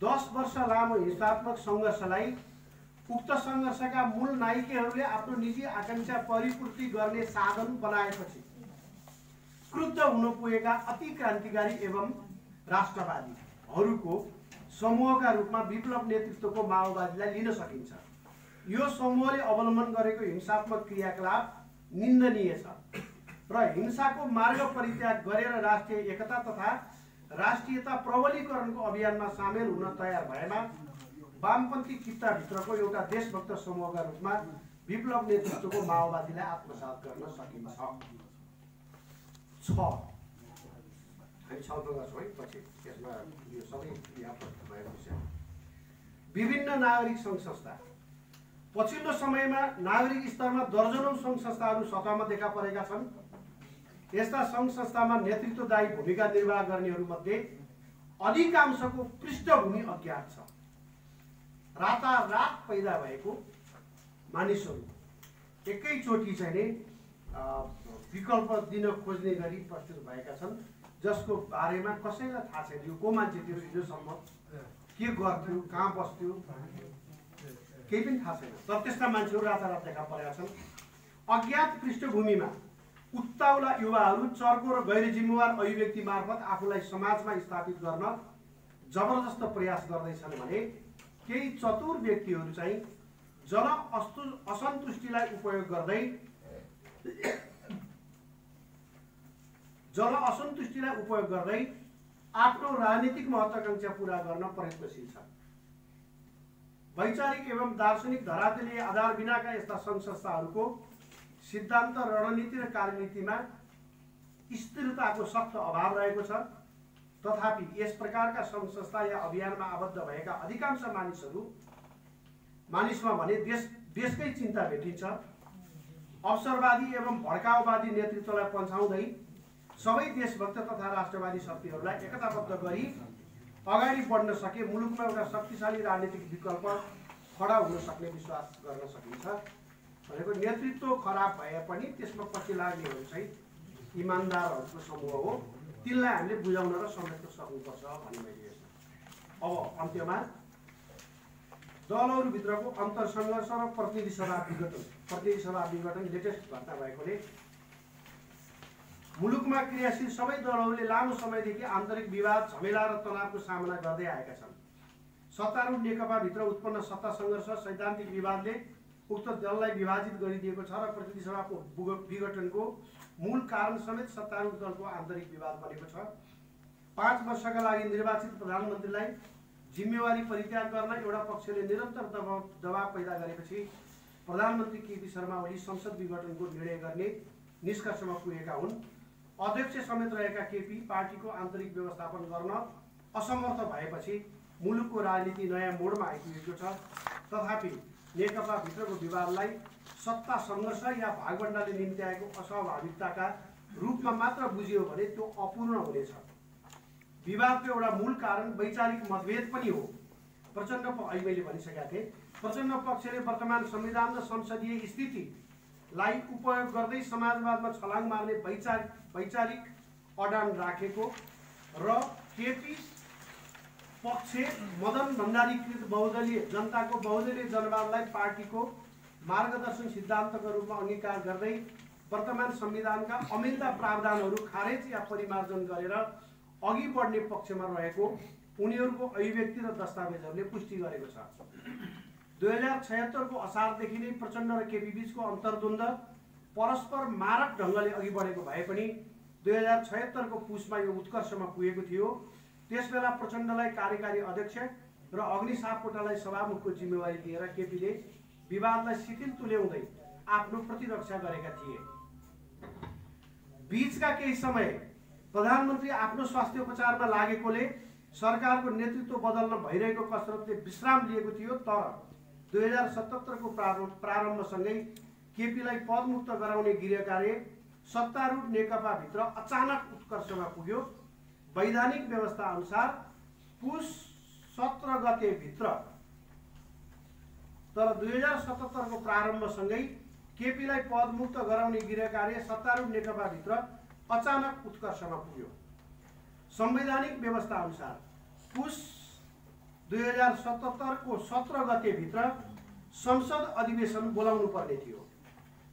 दस वर्ष लामो हिंसात्मक सङ्घर्षलाई उक्त सङ्घर्षका मूल नायिकाहरूले आफ्नो निजी आकाङ्क्षा परिपूर्ति गर्ने साधन बनाएपछि क्रुद्ध हुन पुगेका अति क्रान्तिकारी एवं राष्ट्रवादीहरूको समूहका रूपमा विप्लव नेतृत्वको माओवादीलाई लिन सकिन्छ। यो समूहले अवलम्बन गरेको हिंसात्मक क्रियाकलाप निन्दनीय छ र हिंसाको मार्ग परित्याग गरेर राष्ट्रिय एकता तथा राष्ट्रियता प्रबलीकरणको अभियानमा सामेल हुन तयार भएमा वामपन्थी किप्ताभित्रको एउटा देशभक्त समूहका रूपमा विप्लव नेतृत्वको माओवादीलाई आत्मसात गर्न सकिन्छ। छ। हामी छलफल गर्छौँ है पछि यसमा यो सबै क्रियापद विषय विभिन्न नागरिक सङ्घ संस्था पछिल्लो समयमा नागरिक स्तरमा दर्जनौँ सङ्घ संस्थाहरू सतहमा देखा परेका छन् यस्ता सङ्घ संस्थामा नेतृत्वदायी भूमिका निर्वाह गर्नेहरूमध्ये अधिकांशको पृष्ठभूमि अज्ञात छ रातारात पैदा भएको मानिसहरू एकैचोटि चाहिँ नै विकल्प दिन खोज्ने गरी प्रस्तुत भएका छन् जसको बारेमा कसैलाई थाहा छैन यो को मान्छे थियो हिजोसम्म के गर्थ्यो कहाँ बस्थ्यो? केही पनि थाहा छैन। तर त्यस्ता मान्छेहरू रातारात देखा परेका छन्। अज्ञात पृष्ठभूमिमा उत्ताउला युवाहरू चर्को र गैर जिम्मेवार अभिव्यक्ति मार्फत आफूलाई समाजमा स्थापित गर्न जबरजस्त प्रयास गर्दैछन् भने केही चतुर व्यक्तिहरू चाहिँ जन असन्तुष्टिलाई उपयोग गर्दै जन असन्तुष्टिलाई उपयोग गर्दै आफ्नो राजनीतिक महत्वाकांक्षा पुरा गर्न प्रयत्नशील छ वैचारिक एवं दार्शनिक धरातलीय आधार बिनाका यस्ता सङ्घ संस्थाहरूको सिद्धान्त रणनीति र कार्यनीतिमा स्थिरताको सख्त अभाव रहेको छ। तथापि यस प्रकारका सङ्घ संस्था या अभियानमा आबद्ध भएका अधिकांश मानिसहरू मानिसमा भने देश देशकै चिन्ता भेटिन्छ। अवसरवादी एवं भड्काउवादी नेतृत्वलाई पन्छाउँदै सबै देशभक्त तथा राष्ट्रवादी शक्तिहरूलाई एकताबद्ध गरी अगाडि बढ्न सके मुलुकमा एउटा शक्तिशाली राजनीतिक विकल्प खडा हुन सक्ने विश्वास गर्न सकिन्छ। भनेको नेतृत्व खराब भए पनि त्यसमा पछि लाग्नेहरू चाहिँ इमान्दारहरूको समूह हो। तिनलाई हामीले बुझाउन र समेट्न सक्नुपर्छ भन्ने मैले अब अन्त्यमा दलहरूभित्रको अन्तर सङ्घर्ष र प्रतिनिधि सभा विघटन। प्रतिनिधि सभा विघटन लेटेस्ट घटना भएकोले मुलुकमा क्रियाशील सबै दलहरूले लामो समयदेखि आन्तरिक विवाद झमेला र तनावको सामना गर्दै आएका छन्। सत्तारूढ नेकपाभित्र उत्पन्न सत्ता सङ्घर्ष सैद्धान्तिक विवादले उक्त दललाई विभाजित गरिदिएको छ र प्रतिनिधि सभाको विघटनको मूल कारण समेत सत्तारूढ दलको आन्तरिक विवाद बनेको छ। पाँच वर्षका लागि निर्वाचित प्रधानमन्त्रीलाई जिम्मेवारी परित्याग गर्न एउटा पक्षले निरन्तर दबाव दबाव पैदा गरेपछि प्रधानमन्त्री केपी शर्मा ओली संसद विघटनको निर्णय गर्ने निष्कर्षमा पुगेका हुन्। अध्यक्ष समेत रहेका केपी पार्टीको आन्तरिक व्यवस्थापन गर्न असमर्थ भएपछि मुलुकको राजनीति नयाँ मोडमा आइपुगेको छ। तथापि नेकपाभित्रको विवादलाई सत्ता सङ्घर्ष या भागभण्डाले निम्ति आएको अस्वाभाविकताका रूपमा मात्र बुझियो भने त्यो अपूर्ण हुनेछ। विवादको एउटा मूल कारण वैचारिक मतभेद पनि हो। प्रचण्ड अहिले मैले भनिसकेका थिएँ। प्रचण्ड पक्षले वर्तमान संविधान र संसदीय स्थितिलाई उपयोग गर्दै समाजवादमा छलाङ मार्ने वैचारिक वैचारिक अडान राखेको र केपी पक्ष मदन भण्डारीकृत बहुदलीय जनताको बहुदलीय जनवादलाई पार्टीको मार्गदर्शन सिद्धान्तको रूपमा अङ्गीकार गर्दै वर्तमान संविधानका अमिलता प्रावधानहरू खारेज या परिमार्जन गरेर अघि बढ्ने पक्षमा रहेको उनीहरूको अभिव्यक्ति र दस्तावेजहरूले पुष्टि गरेको छ। दुई हजार छयत्तरको असारदेखि नै प्रचण्ड र केपी बिचको अन्तर्द्वन्द परस्पर मारक ढङ्गले अघि बढेको भए पनि दुई हजार छयत्तरको पुसमा यो उत्कर्षमा पुगेको थियो। त्यसबेला प्रचण्डलाई कार्यकारी अध्यक्ष र अग्नि सापकोटालाई सभामुखको जिम्मेवारी दिएर केपीले विवादलाई शिथिल तुल्याउँदै आफ्नो प्रतिरक्षा गरेका थिए। बिचका केही समय प्रधानमन्त्री आफ्नो स्वास्थ्य उपचारमा लागेकोले सरकारको नेतृत्व बदल्न भइरहेको कसरतले विश्राम लिएको थियो तर दुई हजार सतहत्तरको प्रारम्भ प्रारम्भसँगै केपीलाई पदमुक्त गराउने गृह कार्य सत्तारूढ नेकपाभित्र अचानक उत्कर्षमा पुग्यो। वैधानिक व्यवस्था अनुसार पुस सत्र गतेभित्र तर दुई हजार सतहत्तरको प्रारम्भसँगै केपीलाई पदमुक्त गराउने गृह कार्य सत्तारूढ नेकपाभित्र अचानक उत्कर्षमा पुग्यो। संवैधानिक व्यवस्था अनुसार पुस दुई हजार सतहत्तरको सत्र गतेभित्र संसद अधिवेशन बोलाउनु पर्ने थियो।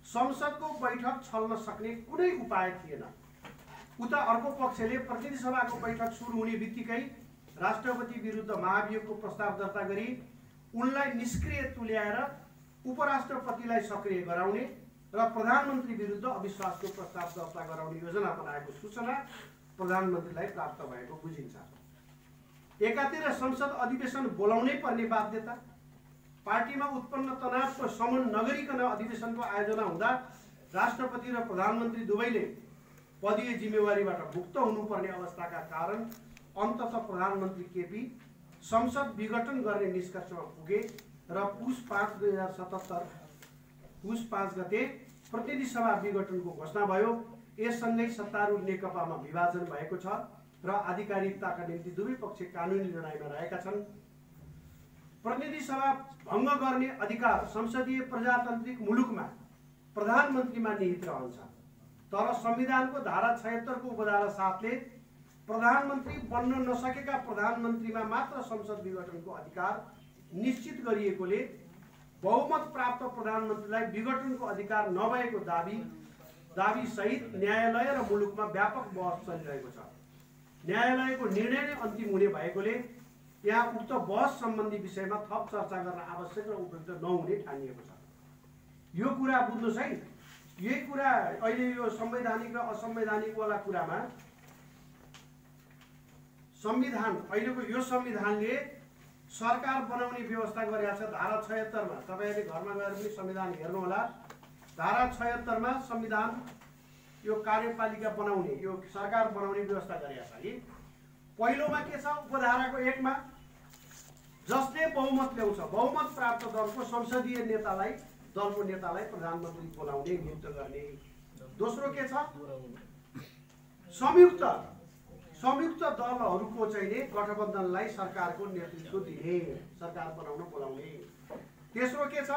संसदको बैठक छल्न सक्ने कुनै उपाय थिएन। उता अर्को पक्षले प्रतिनिधि सभाको बैठक सुरु हुने बित्तिकै राष्ट्रपति विरुद्ध महाभियोगको प्रस्ताव दर्ता गरी उनलाई निष्क्रिय तुल्याएर उपराष्ट्रपतिलाई सक्रिय गराउने र प्रधानमन्त्री विरुद्ध अविश्वासको प्रस्ताव दर्ता गराउने योजना बनाएको सूचना प्रधानमन्त्रीलाई प्राप्त भएको बुझिन्छ। एकातिर संसद अधिवेशन बोलाउनै पर्ने बाध्यता पार्टीमा उत्पन्न तनावको समन नगरिकन अधिवेशनको आयोजना हुँदा राष्ट्रपति र प्रधानमन्त्री दुवैले पदीय जिम्मेवारीबाट मुक्त हुनुपर्ने अवस्थाका कारण अन्तत प्रधानमन्त्री केपी संसद विघटन गर्ने निष्कर्षमा पुगे र पुस पाँच दुई हजार सतहत्तर पुस पाँच गते प्रतिनिधि सभा विघटनको घोषणा भयो। यससँगै सत्तारूढ नेकपामा विभाजन भएको छ। र आधिकारिकताका निम्ति दुवै पक्ष कानुनी लडाइँमा रहेका छन्। प्रतिनिधि सभा भङ्ग गर्ने अधिकार संसदीय प्रजातान्त्रिक मुलुकमा प्रधानमन्त्रीमा निहित रहन्छ। तर संविधानको धारा छयत्तरको उपधारा सातले प्रधानमन्त्री बन्न नसकेका प्रधानमन्त्रीमा मात्र संसद विघटनको अधिकार निश्चित गरिएकोले बहुमत प्राप्त प्रधानमन्त्रीलाई विघटनको अधिकार नभएको दावी दावी सहित न्यायालय र मुलुकमा व्यापक बहस चलिरहेको छ। न्यायालयको निर्णय नै अन्तिम हुने भएकोले यहाँ उक्त बहस सम्बन्धी विषयमा थप चर्चा गर्न आवश्यक र उपयुक्त नहुने ठानिएको छ। यो कुरा बुझ्नुहोस् है यही कुरा अहिले यो संवैधानिक र असंवैधानिकवाला कुरामा संविधान अहिलेको यो संविधानले सरकार बनाउने व्यवस्था गरेका छ धारा छयत्तरमा। तपाईँहरूले घरमा गएर पनि संविधान हेर्नुहोला। धारा छयत्तरमा संविधान यो कार्यपालिका बनाउने यो सरकार बनाउने व्यवस्था गरेका छ कि पहिलोमा के छ? उपधाराको एकमा जसले बहुमत ल्याउँछ बहुमत प्राप्त दलको संसदीय नेतालाई दलको नेतालाई प्रधानमन्त्री बोलाउने नियुक्त गर्ने। दोस्रो के छ? संयुक्त संयुक्त दलहरूको चाहिँ गठबन्धनलाई सरकारको नेतृत्व दिने सरकार बनाउन बोलाउने। तेस्रो के छ?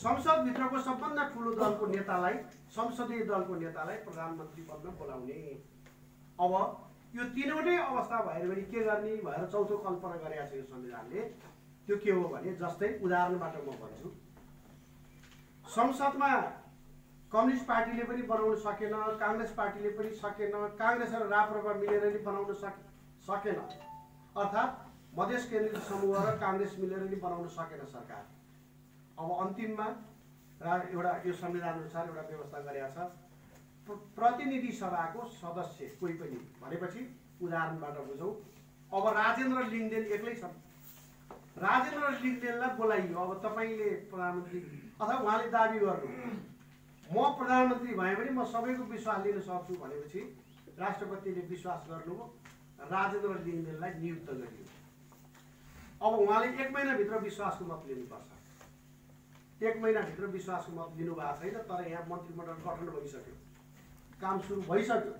संसदभित्रको सबभन्दा ठुलो दलको नेतालाई संसदीय दलको नेतालाई प्रधानमन्त्री बन्न बोलाउने। अब यो तिनवटै अवस्था भएर भने के गर्ने भएर चौथो कल्पना गरेका छ यो संविधानले। त्यो के हो भने जस्तै उदाहरणबाट म भन्छु। संसदमा कम्युनिस्ट पार्टीले पनि बनाउन सकेन काङ्ग्रेस पार्टीले पनि सकेन काङ्ग्रेस र राप्रपा मिलेर पनि बनाउन सके सकेन। अर्थात् मधेस केन्द्रित समूह र काङ्ग्रेस मिलेर पनि बनाउन सकेन सरकार। अब अन्तिममा एउटा यो संविधान अनुसार एउटा व्यवस्था गरेका छ। प्रतिनिधि सभाको सदस्य कोही पनि भनेपछि उदाहरणबाट बुझौँ। अब राजेन्द्र लिङ्गदेन एक्लै छन्। राजेन्द्र लिङ्गदेनलाई बोलाइयो। अब तपाईँले प्रधानमन्त्री अथवा उहाँले दाबी गर्नु। म प्रधानमन्त्री भएँ भने म सबैको विश्वास लिन सक्छु भनेपछि राष्ट्रपतिले विश्वास गर्नुभयो राजेन्द्र लिङ्गदेनलाई नियुक्त गरियो। अब उहाँले एक महिनाभित्र विश्वासको मत लिनुपर्छ। एक महिनाभित्र विश्वासको मत लिनुभएको छैन तर यहाँ मन्त्रीमण्डल गठन भइसक्यो। काम सुरु भइसक्यो।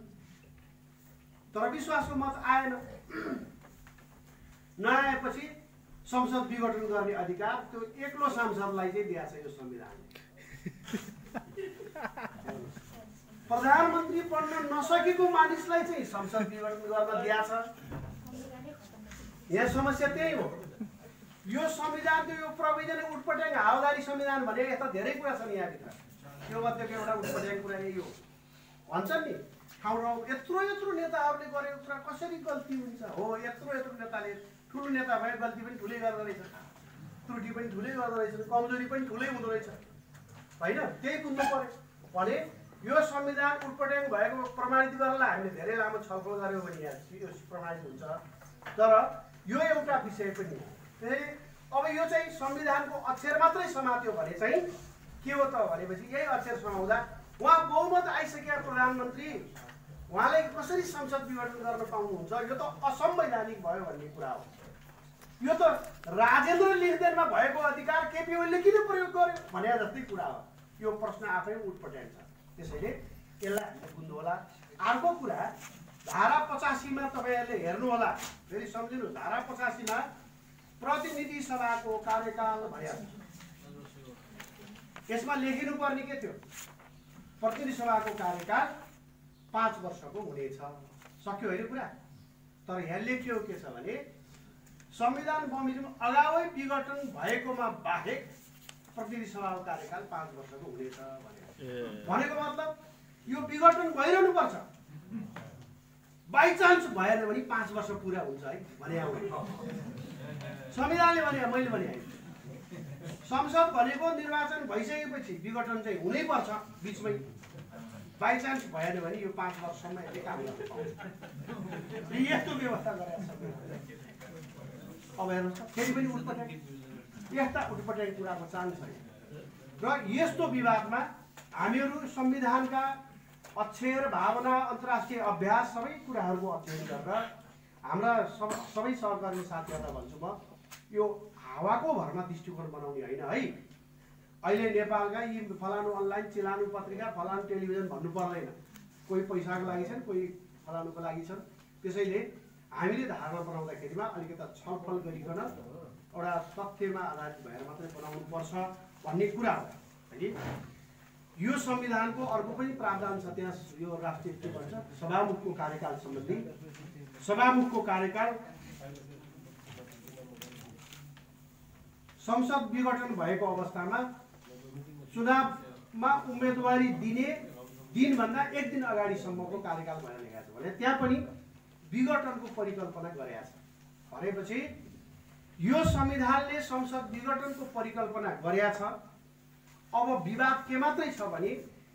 तर विश्वासको मत आएन। नआएपछि संसद विघटन गर्ने अधिकार त्यो एक्लो सांसदलाई चाहिँ दिएको छ यो संविधानले। प्रधानमन्त्री बन्न नसकेको मानिसलाई चाहिँ संसद विघटन गर्न दिएको छ। यहाँ समस्या त्यही हो। यो संविधानको यो प्रोभिजन उटपट्याङ हावादारी संविधान भने यस्ता धेरै कुरा छन् यहाँभित्र। त्यो मध्येको एउटा उटपट्याङ कुरा यही हो। भन्छन् नि ठाउँ ठाउँ यत्रो यत्रो नेताहरूले गरेको कुरा कसरी गल्ती हुन्छ? हो यत्रो यत्रो नेताले ठुलो नेता भए गल्ती पनि ठुलै गर्दो रहेछ। त्रुटि पनि ठुलै गर्दो रहेछ कमजोरी पनि ठुलै हुँदो रहेछ। होइन? त्यही बुझ्नु पऱ्यो भने यो संविधान उटपट्याङ भएको प्रमाणित गर्नलाई हामीले धेरै लामो छलफल गऱ्यौँ भने यहाँ यो प्रमाणित हुन्छ। तर यो एउटा विषय पनि हो। अब यो चाहिँ संविधानको अक्षर मात्रै समात्यो भने चाहिँ के हो त भनेपछि यही अक्षर समाउँदा उहाँ बहुमत आइसकेका प्रधानमन्त्री उहाँलाई कसरी संसद विघटन गर्न पाउनुहुन्छ? यो त असंवैधानिक भयो भन्ने कुरा हो। यो त राजेन्द्र लेखदेनमा भएको अधिकार केपी ओलीले किन प्रयोग गर्यो भने जस्तै कुरा हो। यो प्रश्न आफै उठपट्याउँछ त्यसैले यसलाई हामीले बुझ्नु होला। अर्को कुरा धारा पचासीमा तपाईँहरूले हेर्नुहोला फेरि सम्झिनु धारा पचासीमा प्रतिनिधि सभाको कार्यकाल भइहाल्छ यसमा लेखिनु पर्ने के थियो? प्रतिनिधि सभाको कार्यकाल पाँच वर्षको हुनेछ। सक्यो होइन कुरा? तर यहाँ लेखियो के छ भने संविधान बमोजिम अगावै विघटन भएकोमा बाहेक प्रतिनिधि सभाको कार्यकाल पाँच वर्षको हुनेछ भनेर। भनेको मतलब यो विघटन भइरहनुपर्छ। बाई चान्स भएन भने पाँच वर्ष पुरा हुन्छ है भने आउने संविधानले भने मैले भने संसद भनेको निर्वाचन भइसकेपछि विघटन चाहिँ हुनैपर्छ बिचमै। बाई चान्स भएन भने यो पाँच वर्षसम्म यसले काम गर्न पाउँछ यस्तो व्यवस्था गरेर अब हेर्नुहोस् फेरि पनि उटपटाङ यस्ता उटपटाङ कुराको चान्स छैन र यस्तो विवादमा हामीहरू संविधानका अक्षर भावना अन्तर्राष्ट्रिय अभ्यास सबै कुराहरूको अध्ययन गरेर हाम्रा सब सबै सहकर्मी साथीहरूलाई भन्छु म यो हावाको भरमा दृष्टिकोण बनाउने होइन है? अहिले नेपालका यी फलानु अनलाइन चिलानु पत्रिका फलानु टेलिभिजन भन्नु पर्दैन। कोही पैसाको लागि छन् कोही फलानुको लागि छन्। त्यसैले हामीले धारणा बनाउँदाखेरिमा अलिकति छलफल गरिकन एउटा तथ्यमा आधारित भएर मात्रै बनाउनुपर्छ भन्ने कुरा हो। है यो संविधानको अर्को पनि प्रावधान छ त्यहाँ यो राष्ट्रिय के भन्छ सभामुखको कार्यकाल सम्बन्धी। सभामुखको कार्यकाल संसद विघटन भएको अवस्थामा चुनावमा उम्मेदवारी दिने दिनभन्दा एक दिन अगाडिसम्मको कार्यकाल लेखाएको छ भने त्यहाँ पनि विघटनको परिकल्पना गरेका छ भनेपछि यो संविधानले संसद विघटनको परिकल्पना गरेका छ। अब विवाद के मात्रै छ भने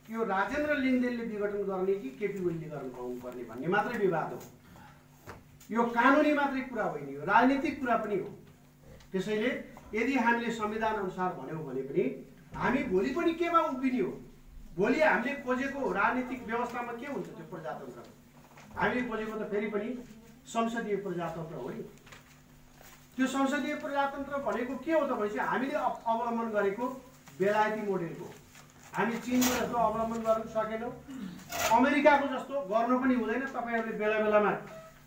यो राजेन्द्र लिङ्गदेनले विघटन गर्ने कि केपी ओलीले गर्नु पर्ने भन्ने मात्रै विवाद हो। यो कानुनी मात्रै कुरा होइन यो राजनीतिक कुरा पनि हो। त्यसैले यदि हामीले संविधान अनुसार भन्यौँ भने पनि हामी भोलि पनि केमा उभिने हो? भोलि हामीले खोजेको राजनीतिक व्यवस्थामा के हुन्छ त्यो प्रजातन्त्र? हामीले खोजेको त फेरि पनि संसदीय प्रजातन्त्र हो नि। त्यो संसदीय प्रजातन्त्र भनेको के हो त भनेपछि हामीले अवलम्बन गरेको बेलायती मोडेलको। हामी चिनको जस्तो अवलम्बन गर्नु सकेनौँ। अमेरिकाको जस्तो गर्नु पनि हुँदैन तपाईँहरूले बेला बेलामा।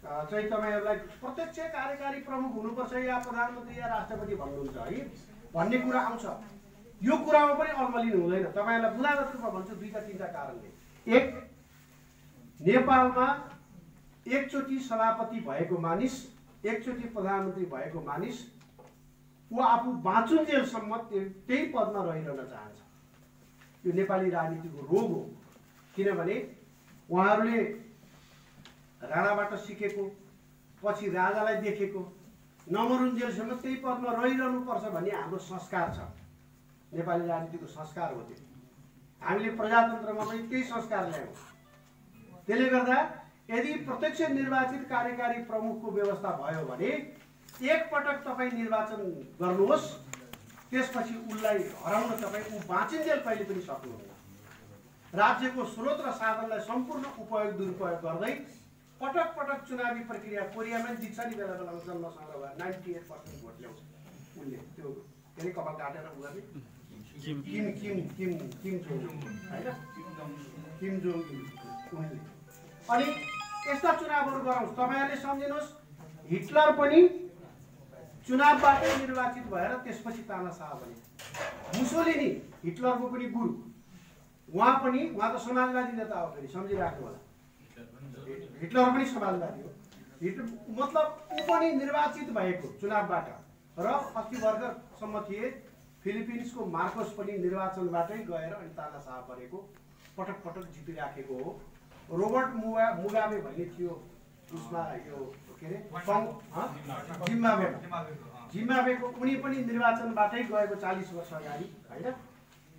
चाहिँ तपाईँहरूलाई प्रत्यक्ष कार्यकारी प्रमुख हुनुपर्छ या प्रधानमन्त्री या राष्ट्रपति भन्नुहुन्छ है भन्ने कुरा आउँछ। यो कुरामा पनि अल्मलिनु हुँदैन। तपाईँहरूलाई बुलागत रूपमा भन्छु दुईवटा तिनवटा कारणले। एक नेपालमा एकचोटि सभापति भएको मानिस एकचोटि प्रधानमन्त्री भएको मानिस ऊ आफू बाँचुन्जेलसम्म त्यही पदमा रहिरहन चाहन्छ। यो नेपाली राजनीतिको रोग हो। किनभने उहाँहरूले राणाबाट सिकेको पछि राजालाई देखेको नमरुन्जेलसम्म त्यही पदमा रहिरहनुपर्छ भन्ने हाम्रो संस्कार छ। नेपाली राजनीतिको संस्कार हो त्यो। हामीले प्रजातन्त्रमा पनि त्यही संस्कार ल्यायौँ। त्यसले गर्दा यदि प्रत्यक्ष निर्वाचित कार्यकारी प्रमुखको व्यवस्था भयो भने एकपटक तपाईँ निर्वाचन गर्नुहोस् त्यसपछि उसलाई हराउन तपाईँ ऊ बाँचिन्जेल कहिले पनि सक्नुहुन्न। राज्यको स्रोत र साधनलाई सम्पूर्ण उपयोग दुरुपयोग गर्दै पटक पटक चुनावी प्रक्रिया कोरियामा जित्छ नि बेला बेलामा जनसङ्ग्रह भएर नाइन्टी एट पर्सेन्ट भोट ल्याउँछ उसले त्यो के अरे कपाल काटेर उ गर्ने किम किम किम किम जोङ। होइन? किम जोङ उनले। अनि यस्ता चुनावहरू गराउँछ तपाईँहरूले सम्झिनुहोस् हिटलर पनि चुनावबाटै निर्वाचित भएर त्यसपछि ताना शाह बने। मुसोलिनी हिटलरको पनि गुरु। उहाँ पनि उहाँ त समाजवादी नेता हो फेरि सम्झिराख्नु होला। हिटलर पनि समाजवादी हो हिट मतलब ऊ पनि निर्वाचित भएको चुनावबाट। र अस्ति भर्खरसम्म थिए। फिलिपिन्सको मार्कोस पनि निर्वाचनबाटै गएर अनि ताना शाह बनेको पटक पटक जितिराखेको हो। रोबर्ट मुगा मुगाबे भन्ने थियो उसमा यो के अरे? जिम्बावेमा जिम्बावेको उनी पनि निर्वाचनबाटै गएको चालिस वर्ष अगाडि होइन?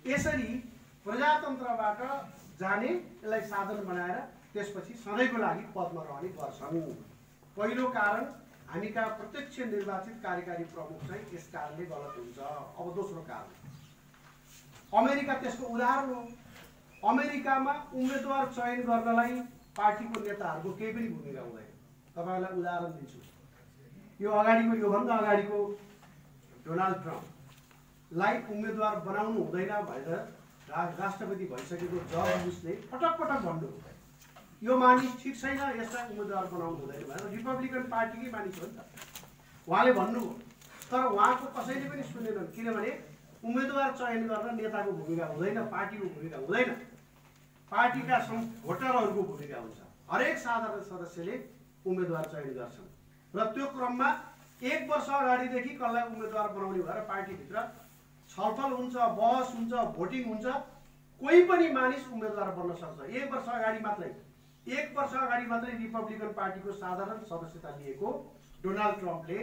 यसरी प्रजातन्त्रबाट जाने यसलाई साधन बनाएर त्यसपछि सधैँको लागि पदमा रहने गर्छन्। पहिलो कारण हामी कहाँ प्रत्यक्ष निर्वाचित कार्यकारी प्रमुख चाहिँ यस कारणले गलत हुन्छ। अब दोस्रो कारण। अमेरिका त्यसको उदाहरण हो। अमेरिकामा उम्मेदवार चयन गर्नलाई पार्टीको नेताहरूको केही पनि भूमिका हुँदैन तपाईँहरूलाई उदाहरण दिन्छु। यो अगाडिको योभन्दा अगाडिको डोनाल्ड ट्रम्पलाई उम्मेदवार बनाउनु हुँदैन भनेर राष्ट्रपति भइसकेको जर्ज बुसले पटक पटक भन्नु यो मानिस ठिक छैन यसलाई उम्मेदवार बनाउनु हुँदैन भनेर रिपब्लिकन पार्टीकै मानिस हो नि त। उहाँले भन्नुभयो तर उहाँको कसैले पनि सुनेनन्। किनभने उम्मेदवार चयन गर्न नेताको भूमिका हुँदैन पार्टीको भूमिका हुँदैन। पार्टीका भोटरहरूको भूमिका हुन्छ। हरेक साधारण सदस्यले उम्मेदवार चयन गर्छन्। र त्यो क्रममा एक वर्ष अगाडिदेखि कसलाई उम्मेदवार बनाउने भएर पार्टीभित्र छलफल हुन्छ बहस हुन्छ भोटिङ हुन्छ। कोही पनि मानिस उम्मेदवार बन्न सक्छ। एक वर्ष अगाडि मात्रै। एक वर्ष अगाडि मात्रै रिपब्लिकन पार्टीको साधारण सदस्यता लिएको डोनाल्ड ट्रम्पले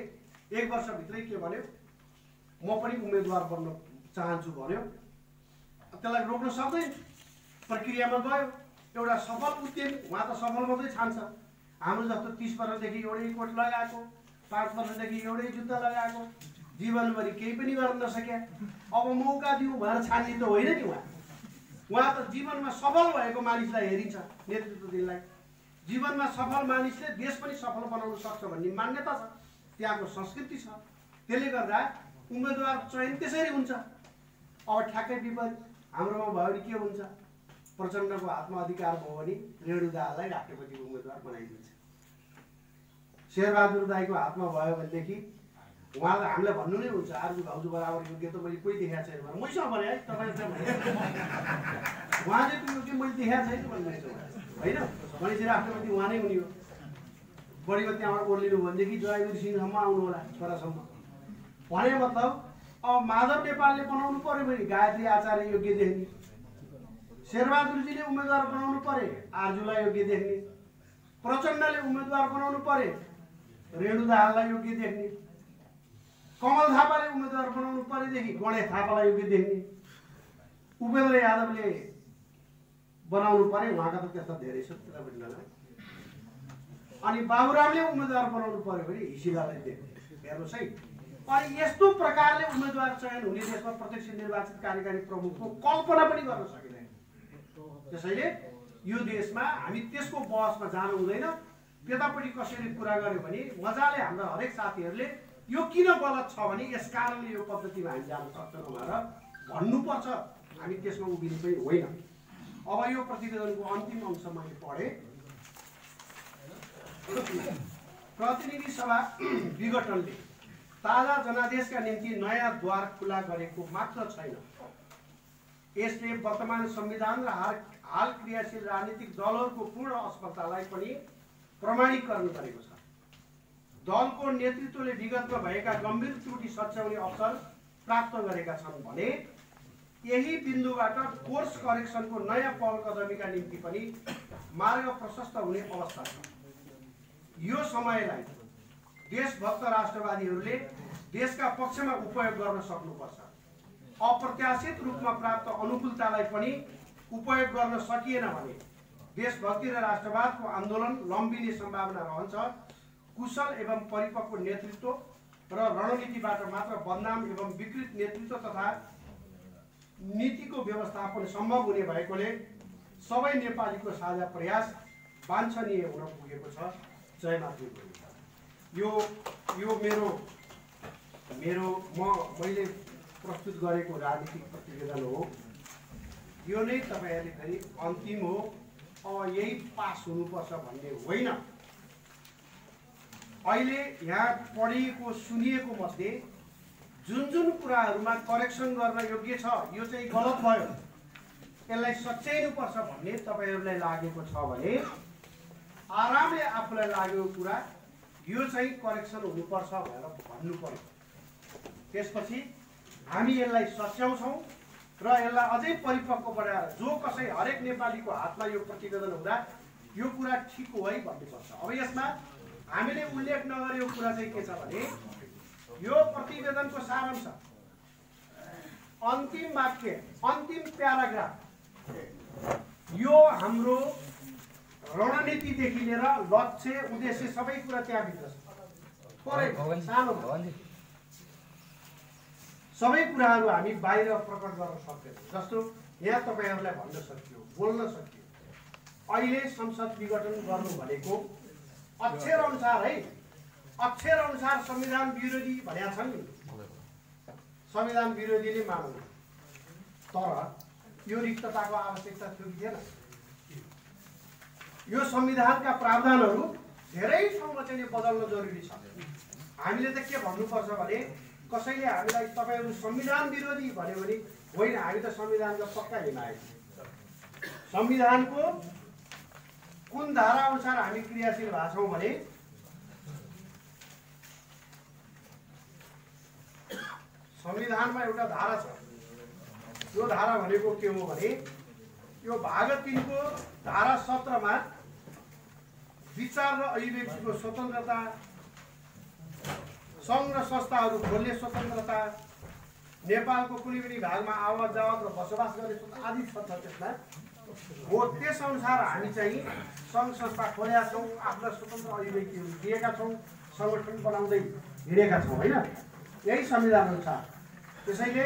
एक वर्षभित्रै के भन्यो? म पनि उम्मेदवार बन्न चाहन्छु भन्यो। त्यसलाई रोक्न सक्दैन प्रक्रियामा गयो। एउटा सफल उद्यमी उहाँ त सफल मात्रै छान्छ। हाम्रो जस्तो तिस वर्षदेखि एउटै कोट लगाएको पाँच वर्षदेखि एउटै जुत्ता लगाएको जीवनभरि केही पनि गर्न नसक्या। अब मौका दिउँ भनेर छान्ने त होइन नि उहाँ। उहाँ त जीवनमा सफल भएको मानिसलाई हेरिन्छ नेतृत्व दिनलाई। जीवनमा सफल मानिसले देश पनि सफल बनाउन सक्छ भन्ने मान्यता छ। त्यहाँको संस्कृति छ। त्यसले गर्दा उम्मेदवार चयन त्यसरी हुन्छ। अब ठ्याक्कै विपरीत हाम्रोमा भयो भने के हुन्छ? प्रचण्डको हातमा अधिकार भयो भने रेणु दाहाललाई राष्ट्रपतिको उम्मेदवार बनाइदिन्छ। शेरबहादुर दाईको हातमा भयो भनेदेखि उहाँलाई हामीलाई भन्नु नै हुन्छ आर्मी भाउजू बराबर योग्य त मैले कोही देखाएको छैन भने मैसँग भने है तपाईँ उहाँ चाहिँ योग्य मैले देखाएको छैन भन्नुहुनेछ होइन? भनेपछि राष्ट्रपति उहाँ नै हुने हो। बढीमा त्यहाँबाट ओर्लिनु भनेदेखि जयगुरी सिंहसम्म आउनु होला छोरासम्म। भने मतलब अब माधव नेपालले बनाउनु पर्यो भने गायत्री आचार्य योग्य देख्ने। शेरबहादुरजीले उम्मेदवार बनाउनु परे आर्जुलाई योग्य देख्ने। प्रचण्डले उम्मेदवार बनाउनु परे रेणु दाहाललाई योग्य देख्ने। कमल थापाले उम्मेदवार बनाउनु परेदेखि गणेश थापालाई योग्य देख्ने उपेन्द्र यादवले बनाउनु परे उहाँका त त्यस्ता धेरै छ नला अनि बाबुरामले उम्मेदवार बनाउनु पर्यो भने हिसिलालाई देख्ने हेर्नुहोस् है अनि यस्तो प्रकारले उम्मेदवार चयन हुने देशमा प्रत्यक्ष निर्वाचित कार्यकारी प्रमुखको कल्पना पनि गर्न सकिँदैन त्यसैले यो देशमा हामी त्यसको बहसमा जानु हुँदैन त्यतापट्टि कसैले कुरा गर्यो भने मजाले हाम्रा हरेक साथीहरूले यो किन गलत छ भने यस कारणले यो पद्धतिमा हामी जान सक्दैनौँ भनेर भन्नुपर्छ। हामी त्यसमा उभिने पनि होइन। अब यो प्रतिवेदनको अन्तिम अंश मैले पढेँ। प्रतिनिधि सभा विघटनले ताजा जनादेशका निम्ति नयाँ द्वार खुला गरेको मात्र छैन। यसले वर्तमान संविधान र हाल हाल क्रियाशील राजनीतिक दलहरूको पूर्ण असफलतालाई पनि प्रमाणीकरण गरेको छ। दलको नेतृत्वले विगतमा भएका गम्भीर त्रुटि सच्याउने अवसर प्राप्त गरेका छन् भने यही बिन्दुबाट कोर्स करेक्सनको नयाँ पहल कदमीका निम्ति पनि मार्ग प्रशस्त हुने अवस्था छ। यो समयलाई देशभक्त राष्ट्रवादीहरूले देशका पक्षमा उपयोग गर्न सक्नुपर्छ। अप्रत्याशित रूपमा प्राप्त अनुकूलतालाई पनि उपयोग गर्न सकिएन भने देशभक्ति र राष्ट्रवादको आन्दोलन लम्बिने सम्भावना रहन्छ। कुशल एवं परिपक्व नेतृत्व र रणनीतिबाट मात्र बदनाम एवं विकृत नेतृत्व तथा नीतिको व्यवस्थापन सम्भव हुने भएकोले सबै नेपालीको साझा प्रयास वाञ्छनीय हुन पुगेको छ। जय मातृ यो यो मेरो मेरो म मैले प्रस्तुत गरेको राजनीतिक प्रतिवेदन हो। यो नै तपाईँहरूले फेरि अन्तिम हो। अब यही पास हुनुपर्छ भन्ने होइन। अहिले यहाँ पढिएको सुनिएको मध्ये जुन जुन कुराहरूमा करेक्सन गर्न योग्य छ यो चाहिँ गलत भयो। यसलाई सच्याइनुपर्छ भन्ने तपाईँहरूलाई लागेको छ भने आरामले आफूलाई लागेको कुरा यो चाहिँ करेक्सन हुनुपर्छ भनेर भन्नु पर्यो त्यसपछि हामी यसलाई सच्याउँछौँ र यसलाई अझै परिपक्व बनाएर जो कसै हरेक नेपालीको हातमा यो प्रतिवेदन हुँदा यो कुरा ठिक हो है भन्नुपर्छ। अब यसमा हामीले उल्लेख नगरेको कुरा चाहिँ के छ भने यो प्रतिवेदनको सारांश अन्तिम वाक्य अन्तिम प्याराग्राफ यो हाम्रो रणनीतिदेखि लिएर लक्ष्य उद्देश्य सबै कुरा त्यहाँभित्र छ। सानो सबै कुराहरू हामी बाहिर प्रकट गर्न सक्दैनौँ। जस्तो यहाँ तपाईँहरूलाई भन्न सकियो बोल्न सकियो। अहिले संसद विघटन गर्नु भनेको अक्षर अनुसार है? अक्षर अनुसार संविधान विरोधी भनेका छन्। नि संविधान विरोधी नै मान्नु तर यो रिक्तताको आवश्यकता थियो कि थिएन? यो संविधानका प्रावधानहरू धेरै चाहिँ बदल्न जरुरी छ। हामीले त के भन्नुपर्छ भने कसैले हामीलाई तपाईँहरू संविधान विरोधी भन्यो भने होइन हामी त संविधानका पक्का हिमायत। संविधानको कुन धारा अनुसार हामी क्रियाशील भएको छौँ भने संविधानमा एउटा धारा छ। यो धारा भनेको के हो भने यो भाग तिनको धारा सत्रमा विचार र अभिव्यक्तिको स्वतन्त्रता सङ्घ र संस्थाहरू खोल्ने स्वतन्त्रता नेपालको कुनै पनि भागमा आवत जावत र बसोबास गर्ने आदि छ त्यसमा। हो त्यसअनुसार हामी चाहिँ सङ्घ संस्था खोलेका छौँ आफ्ना स्वतन्त्र अभिव्यक्तिहरू दिएका छौँ सङ्गठन बनाउँदै हिँडेका छौँ होइन? यही संविधान अनुसार। त्यसैले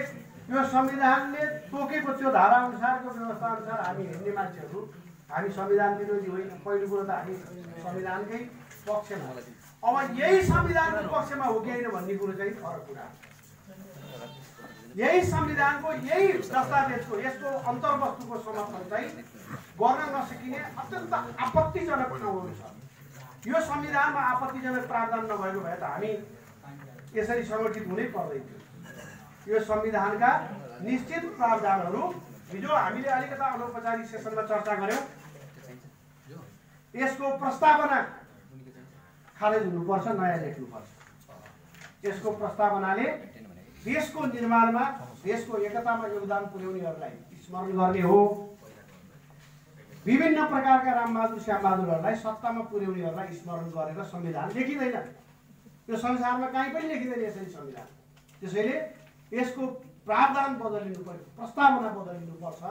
यो संविधानले तोकेको त्यो धारा अनुसारको व्यवस्था अनुसार हामी हिँड्ने मान्छेहरू हामी संविधान विरोधी होइन। पहिलो कुरो त हामी संविधानकै पक्षमा। अब यही संविधानको पक्षमा हो कि होइन भन्ने कुरो चाहिँ फरक कुरा यही संविधानको यही दस्तावेजको यसको अन्तर्वस्तुको समर्थन चाहिँ गर्न नसकिने अत्यन्त आपत्तिजनक ठाउँहरू छ। यो संविधानमा आपत्तिजनक प्रावधान नभएको भए त हामी यसरी सङ्गठित हुनै पर्दैन यो संविधानका निश्चित प्रावधानहरू हिजो हामीले अलिकता अनौपचारिक सेसनमा चर्चा गऱ्यौँ यसको प्रस्तावना खारेज हुनुपर्छ नयाँ लेख्नुपर्छ। यसको प्रस्तावनाले देशको निर्माणमा देशको एकतामा योगदान पुर्याउनेहरूलाई स्मरण गर्ने हो। विभिन्न प्रकारका रामबहादुर श्यामबहादुरहरूलाई सत्तामा पुर्याउनेहरूलाई स्मरण गरेर संविधान लेखिँदैन। यो संसारमा कहीँ पनि लेखिँदैन यसरी संविधान। त्यसैले यसको प्रावधान बदलिनु पर्यो प्रस्तावना बदलिनु पर्छ।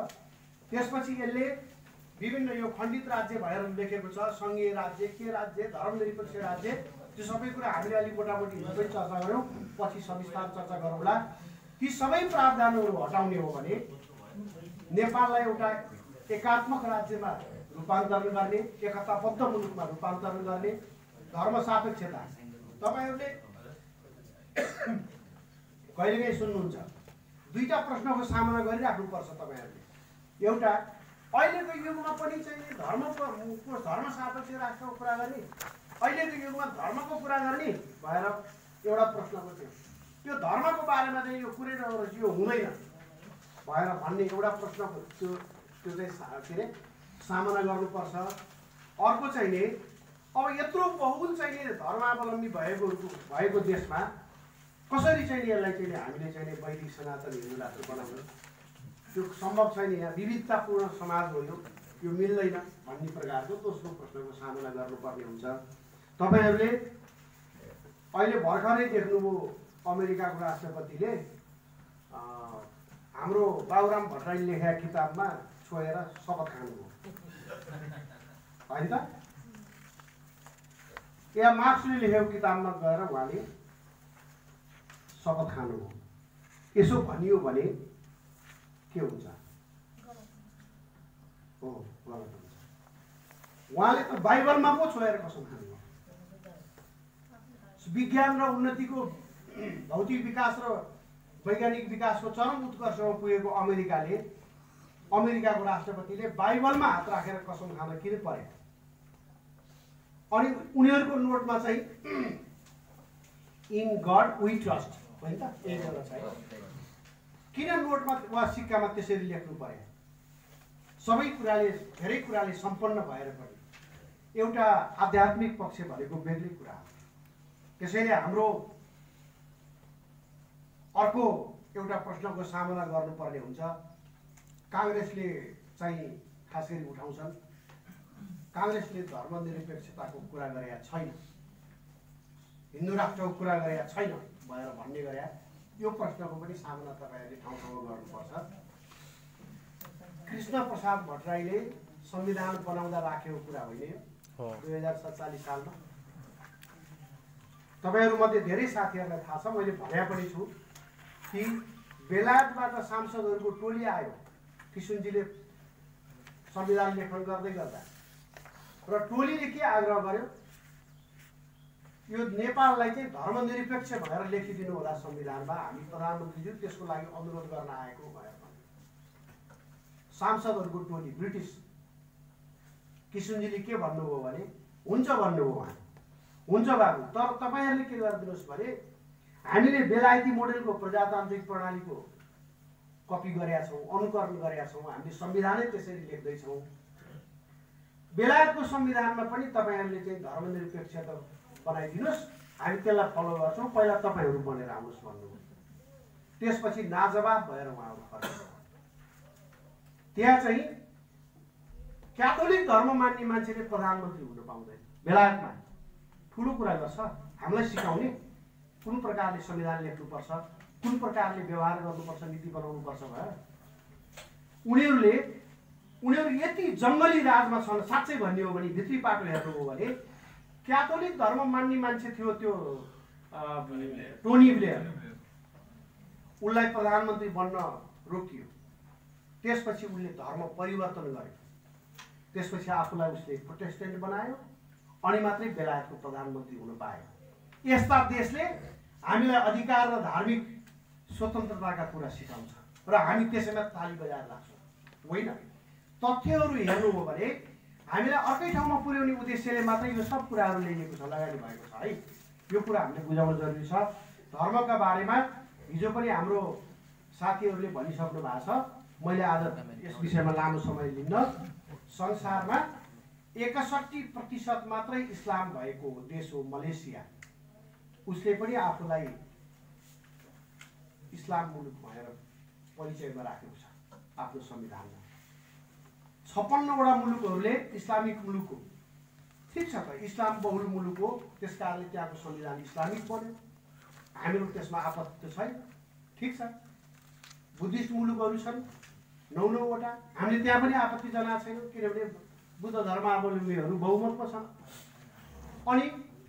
त्यसपछि यसले विभिन्न यो खण्डित राज्य भएर लेखेको छ सङ्घीय राज्य के राज्य धर्मनिरपेक्ष राज्य त्यो सबै कुरा हामीले अलिक मोटामोटी हिजो पनि चर्चा गऱ्यौँ। पछि सविस्तार चर्चा गरौँला ती सबै प्रावधानहरू हटाउने हो भने नेपाललाई एउटा एकात्मक राज्यमा रूपान्तरण गर्ने एकताबद्ध मुलुकमा रूपान्तरण गर्ने धर्म सापेक्षता तपाईँहरूले कहिलेकाहीँ सुन्नुहुन्छ। दुईवटा प्रश्नको सामना गरिराख्नुपर्छ तपाईँहरूले। एउटा अहिलेको युगमा पनि चाहिँ धर्मको धर्म सापेक्ष राष्ट्रको कुरा गर्ने। अहिलेको युगमा धर्मको कुरा गर्ने भएर एउटा प्रश्नको थियो। त्यो धर्मको बारेमा चाहिँ यो कुरै यो हुँदैन भएर भन्ने एउटा प्रश्नको त्यो त्यो चाहिँ के अरे सामना गर्नुपर्छ। अर्को चाहिँ नि अब यत्रो बहुल चाहिँ धर्मावलम्बी भएको भएको देशमा कसरी चाहिँ यसलाई चाहिँ हामीले चाहिँ वैदिक सनातन हिन्दू राष्ट्र बनाउनु त्यो सम्भव छैन यहाँ विविधतापूर्ण समाज हो यो मिल्दैन भन्ने प्रकारको दोस्रो प्रश्नको सामना गर्नुपर्ने हुन्छ। तपाईँहरूले अहिले भर्खरै देख्नुभयो अमेरिकाको राष्ट्रपतिले हाम्रो बाबुराम भट्टराईले लेखेका किताबमा छोएर शपथ खानुभयो। होइन? त या मार्क्सले लेखेको किताबमा गएर उहाँले शपथ खानुभयो। यसो भनियो भने के हुन्छ? हो गलत उहाँले त बाइबलमा पो छोएर कसम खानुभयो? विज्ञान र उन्नतिको भौतिक विकास र वैज्ञानिक विकासको चरम उत्कर्षमा पुगेको अमेरिकाले अमेरिकाको राष्ट्रपतिले बाइबलमा हात राखेर कसम खान किन परे? अनि उनीहरूको नोटमा चाहिँ इन गड वी ट्रस्ट होइन त? एउटा छ किन नोटमा वा सिक्कामा त्यसरी लेख्नु पर्यो सबै कुराले धेरै कुराले सम्पन्न भएर पनि। एउटा आध्यात्मिक पक्ष भनेको बेग्लै कुरा हो। त्यसैले हाम्रो अर्को एउटा प्रश्नको सामना गर्नुपर्ने हुन्छ। काङ्ग्रेसले चाहिँ खास गरी उठाउँछन्। काङ्ग्रेसले धर्मनिरपेक्षताको कुरा गरेका छैन। हिन्दू राष्ट्रको कुरा गरेका छैन भएर भन्ने गरे यो प्रश्नको पनि सामना तपाईँहरूले ठाउँ ठाउँमा गर्नुपर्छ। कृष्ण प्रसाद भट्टराईले संविधान बनाउँदा राखेको कुरा होइन दुई हजार सत्तालिस सालमा। तपाईँहरूमध्ये धेरै साथीहरूलाई थाहा छ मैले भने पनि छु कि बेलायतबाट सांसदहरूको टोली आयो किसुनजीले संविधान लेखन गर्दै गर्दा। र टोलीले के आग्रह गर्यो? यो नेपाललाई चाहिँ धर्मनिरपेक्ष भएर लेखिदिनु होला संविधानमा हामी प्रधानमन्त्रीज्यू त्यसको लागि अनुरोध गर्न आएको भएर सांसदहरूको टोली ब्रिटिस। किसुनजीले के भन्नुभयो भने हुन्छ भन्नुभयो उहाँ। हुन्छ बाबु तर तपाईँहरूले के गरिदिनुहोस् भने हामीले बेलायती मोडेलको प्रजातान्त्रिक प्रणालीको कपी गरेका छौँ अनुकरण गरेका छौँ हामीले संविधानै त्यसरी लेख्दैछौँ। बेलायतको संविधानमा पनि तपाईँहरूले चाहिँ धर्मनिरपेक्ष बनाइदिनुहोस् हामी त्यसलाई फलो गर्छौँ पहिला तपाईँहरू बनेर आउनुहोस् भन्नुभयो। त्यसपछि नाजवाब भएर उहाँहरू त्यहाँ चाहिँ क्याथोलिक धर्म मान्ने मान्छेले प्रधानमन्त्री हुन पाउँदैन बेलायतमा। ठुलो कुरा गर्छ हामीलाई सिकाउने कुन प्रकारले संविधान लेख्नुपर्छ कुन प्रकारले व्यवहार गर्नुपर्छ नीति बनाउनुपर्छ भनेर उनीहरूले उनीहरू यति जङ्गली राजमा छन् साँच्चै भन्ने हो भने भित्री पाटो हेर्नु हो भने क्याथोलिक धर्म मान्ने मान्छे थियो त्यो टोनी ब्लेयर। उसलाई प्रधानमन्त्री बन्न रोकियो। त्यसपछि उसले धर्म परिवर्तन गर्यो। त्यसपछि आफूलाई उसले प्रोटेस्टेन्ट बनायो। अनि मात्रै बेलायतको प्रधानमन्त्री हुन पायो यस्ता देशले हामीलाई अधिकार र धार्मिक स्वतन्त्रताका कुरा सिकाउँछ र हामी त्यसैमा ताली बजाएर लाग्छौँ। होइन? तथ्यहरू हेर्नु हो भने हामीलाई अर्कै ठाउँमा पुर्याउने उद्देश्यले मात्रै यो सब कुराहरू ल्याइएको छ लगानी भएको छ है? यो कुरा हामीले बुझाउन जरुरी छ। धर्मका बारेमा हिजो पनि हाम्रो साथीहरूले भनिसक्नु भएको छ। मैले आज यस विषयमा लामो समय लिन्न। संसारमा एकसट्ठी प्रतिशत मात्रै इस्लाम भएको देश हो मलेसिया। उसले पनि आफूलाई इस्लाम मुलुक भनेर परिचयमा राखेको छ आफ्नो संविधानमा। छप्पन्नवटा मुलुकहरूले इस्लामिक मुलुक हो। ठिक छ त इस्लाम बहुल मुलुक हो त्यस कारणले त्यहाँको संविधान इस्लामिक बन्यो। हामीहरू त्यसमा आपत्ति त छैन। ठिक छ। बुद्धिस्ट मुलुकहरू छन् नौ नौवटा। हामीले त्यहाँ पनि आपत्ति जनाएको छैनौँ किनभने बुद्ध धर्मावलम्बीहरू बहुमतमा छन्। अनि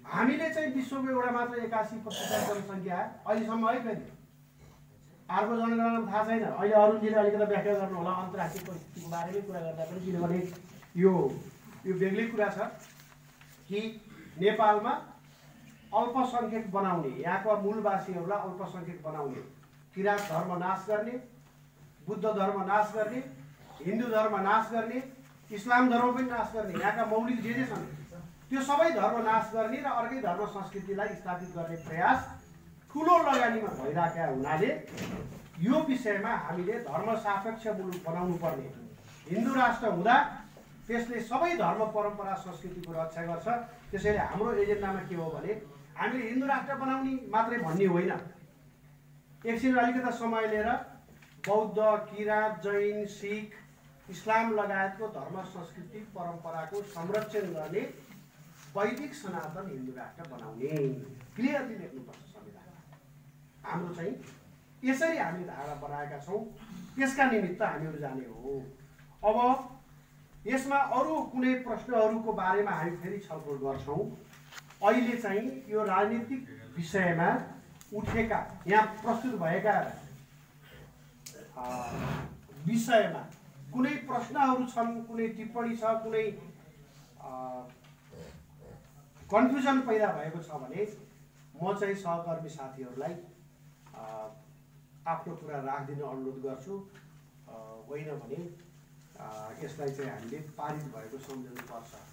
हामीले चाहिँ विश्वको एउटा मात्र एकासी प्रतिशत जनसङ्ख्या अहिलेसम्म है फेरि। अर्को जनगणना थाहा छैन। अहिले अरुणजीले अलिकति व्याख्या गर्नु होला अन्तर्राष्ट्रिय परिस्थितिको बारेमै कुरा गर्दा पनि किनभने यो यो बेग्लै कुरा छ कि नेपालमा अल्पसङ्ख्यक बनाउने यहाँका मूलवासीहरूलाई अल्पसङ्ख्यक बनाउने किराँत धर्म नाश गर्ने बुद्ध धर्म नाश गर्ने हिन्दू धर्म नाश गर्ने इस्लाम धर्म पनि नाश गर्ने यहाँका मौलिक जे जे छन् त्यो सबै धर्म नाश गर्ने र अर्कै धर्म संस्कृतिलाई स्थापित गर्ने प्रयास ठुलो लगानीमा भइरहेका हुनाले यो विषयमा हामीले धर्म सापेक्ष मुलुक बनाउनु पर्ने। हिन्दू राष्ट्र हुँदा त्यसले सबै धर्म परम्परा संस्कृतिको रक्षा गर्छ। त्यसैले हाम्रो एजेन्डामा के हो भने हामीले हिन्दू राष्ट्र बनाउने मात्रै भन्ने होइन। एकछिन अलिकति समय लिएर बौद्ध किराँत जैन सिख इस्लाम लगायतको धर्म संस्कृति परम्पराको संरक्षण गर्ने वैदिक सनातन हिन्दू राष्ट्र बनाउने। क्लियरली लेख्नुपर्छ संविधानमा। हाम्रो चाहिँ यसरी हामी धारा बनाएका छौँ। त्यसका निमित्त हामीहरू जाने हो। अब यसमा अरू कुनै प्रश्नहरूको बारेमा हामी फेरि छलफल गर्छौँ। अहिले चाहिँ यो राजनीतिक विषयमा उठेका यहाँ प्रस्तुत भएका विषयमा कुनै प्रश्नहरू छन् कुनै टिप्पणी छ कुनै कन्फ्युजन पैदा भएको छ भने म चाहिँ सहकर्मी साथीहरूलाई आफ्नो कुरा राखिदिन अनुरोध गर्छु। होइन भने यसलाई चाहिँ हामीले पारित भएको सम्झनु पर्छ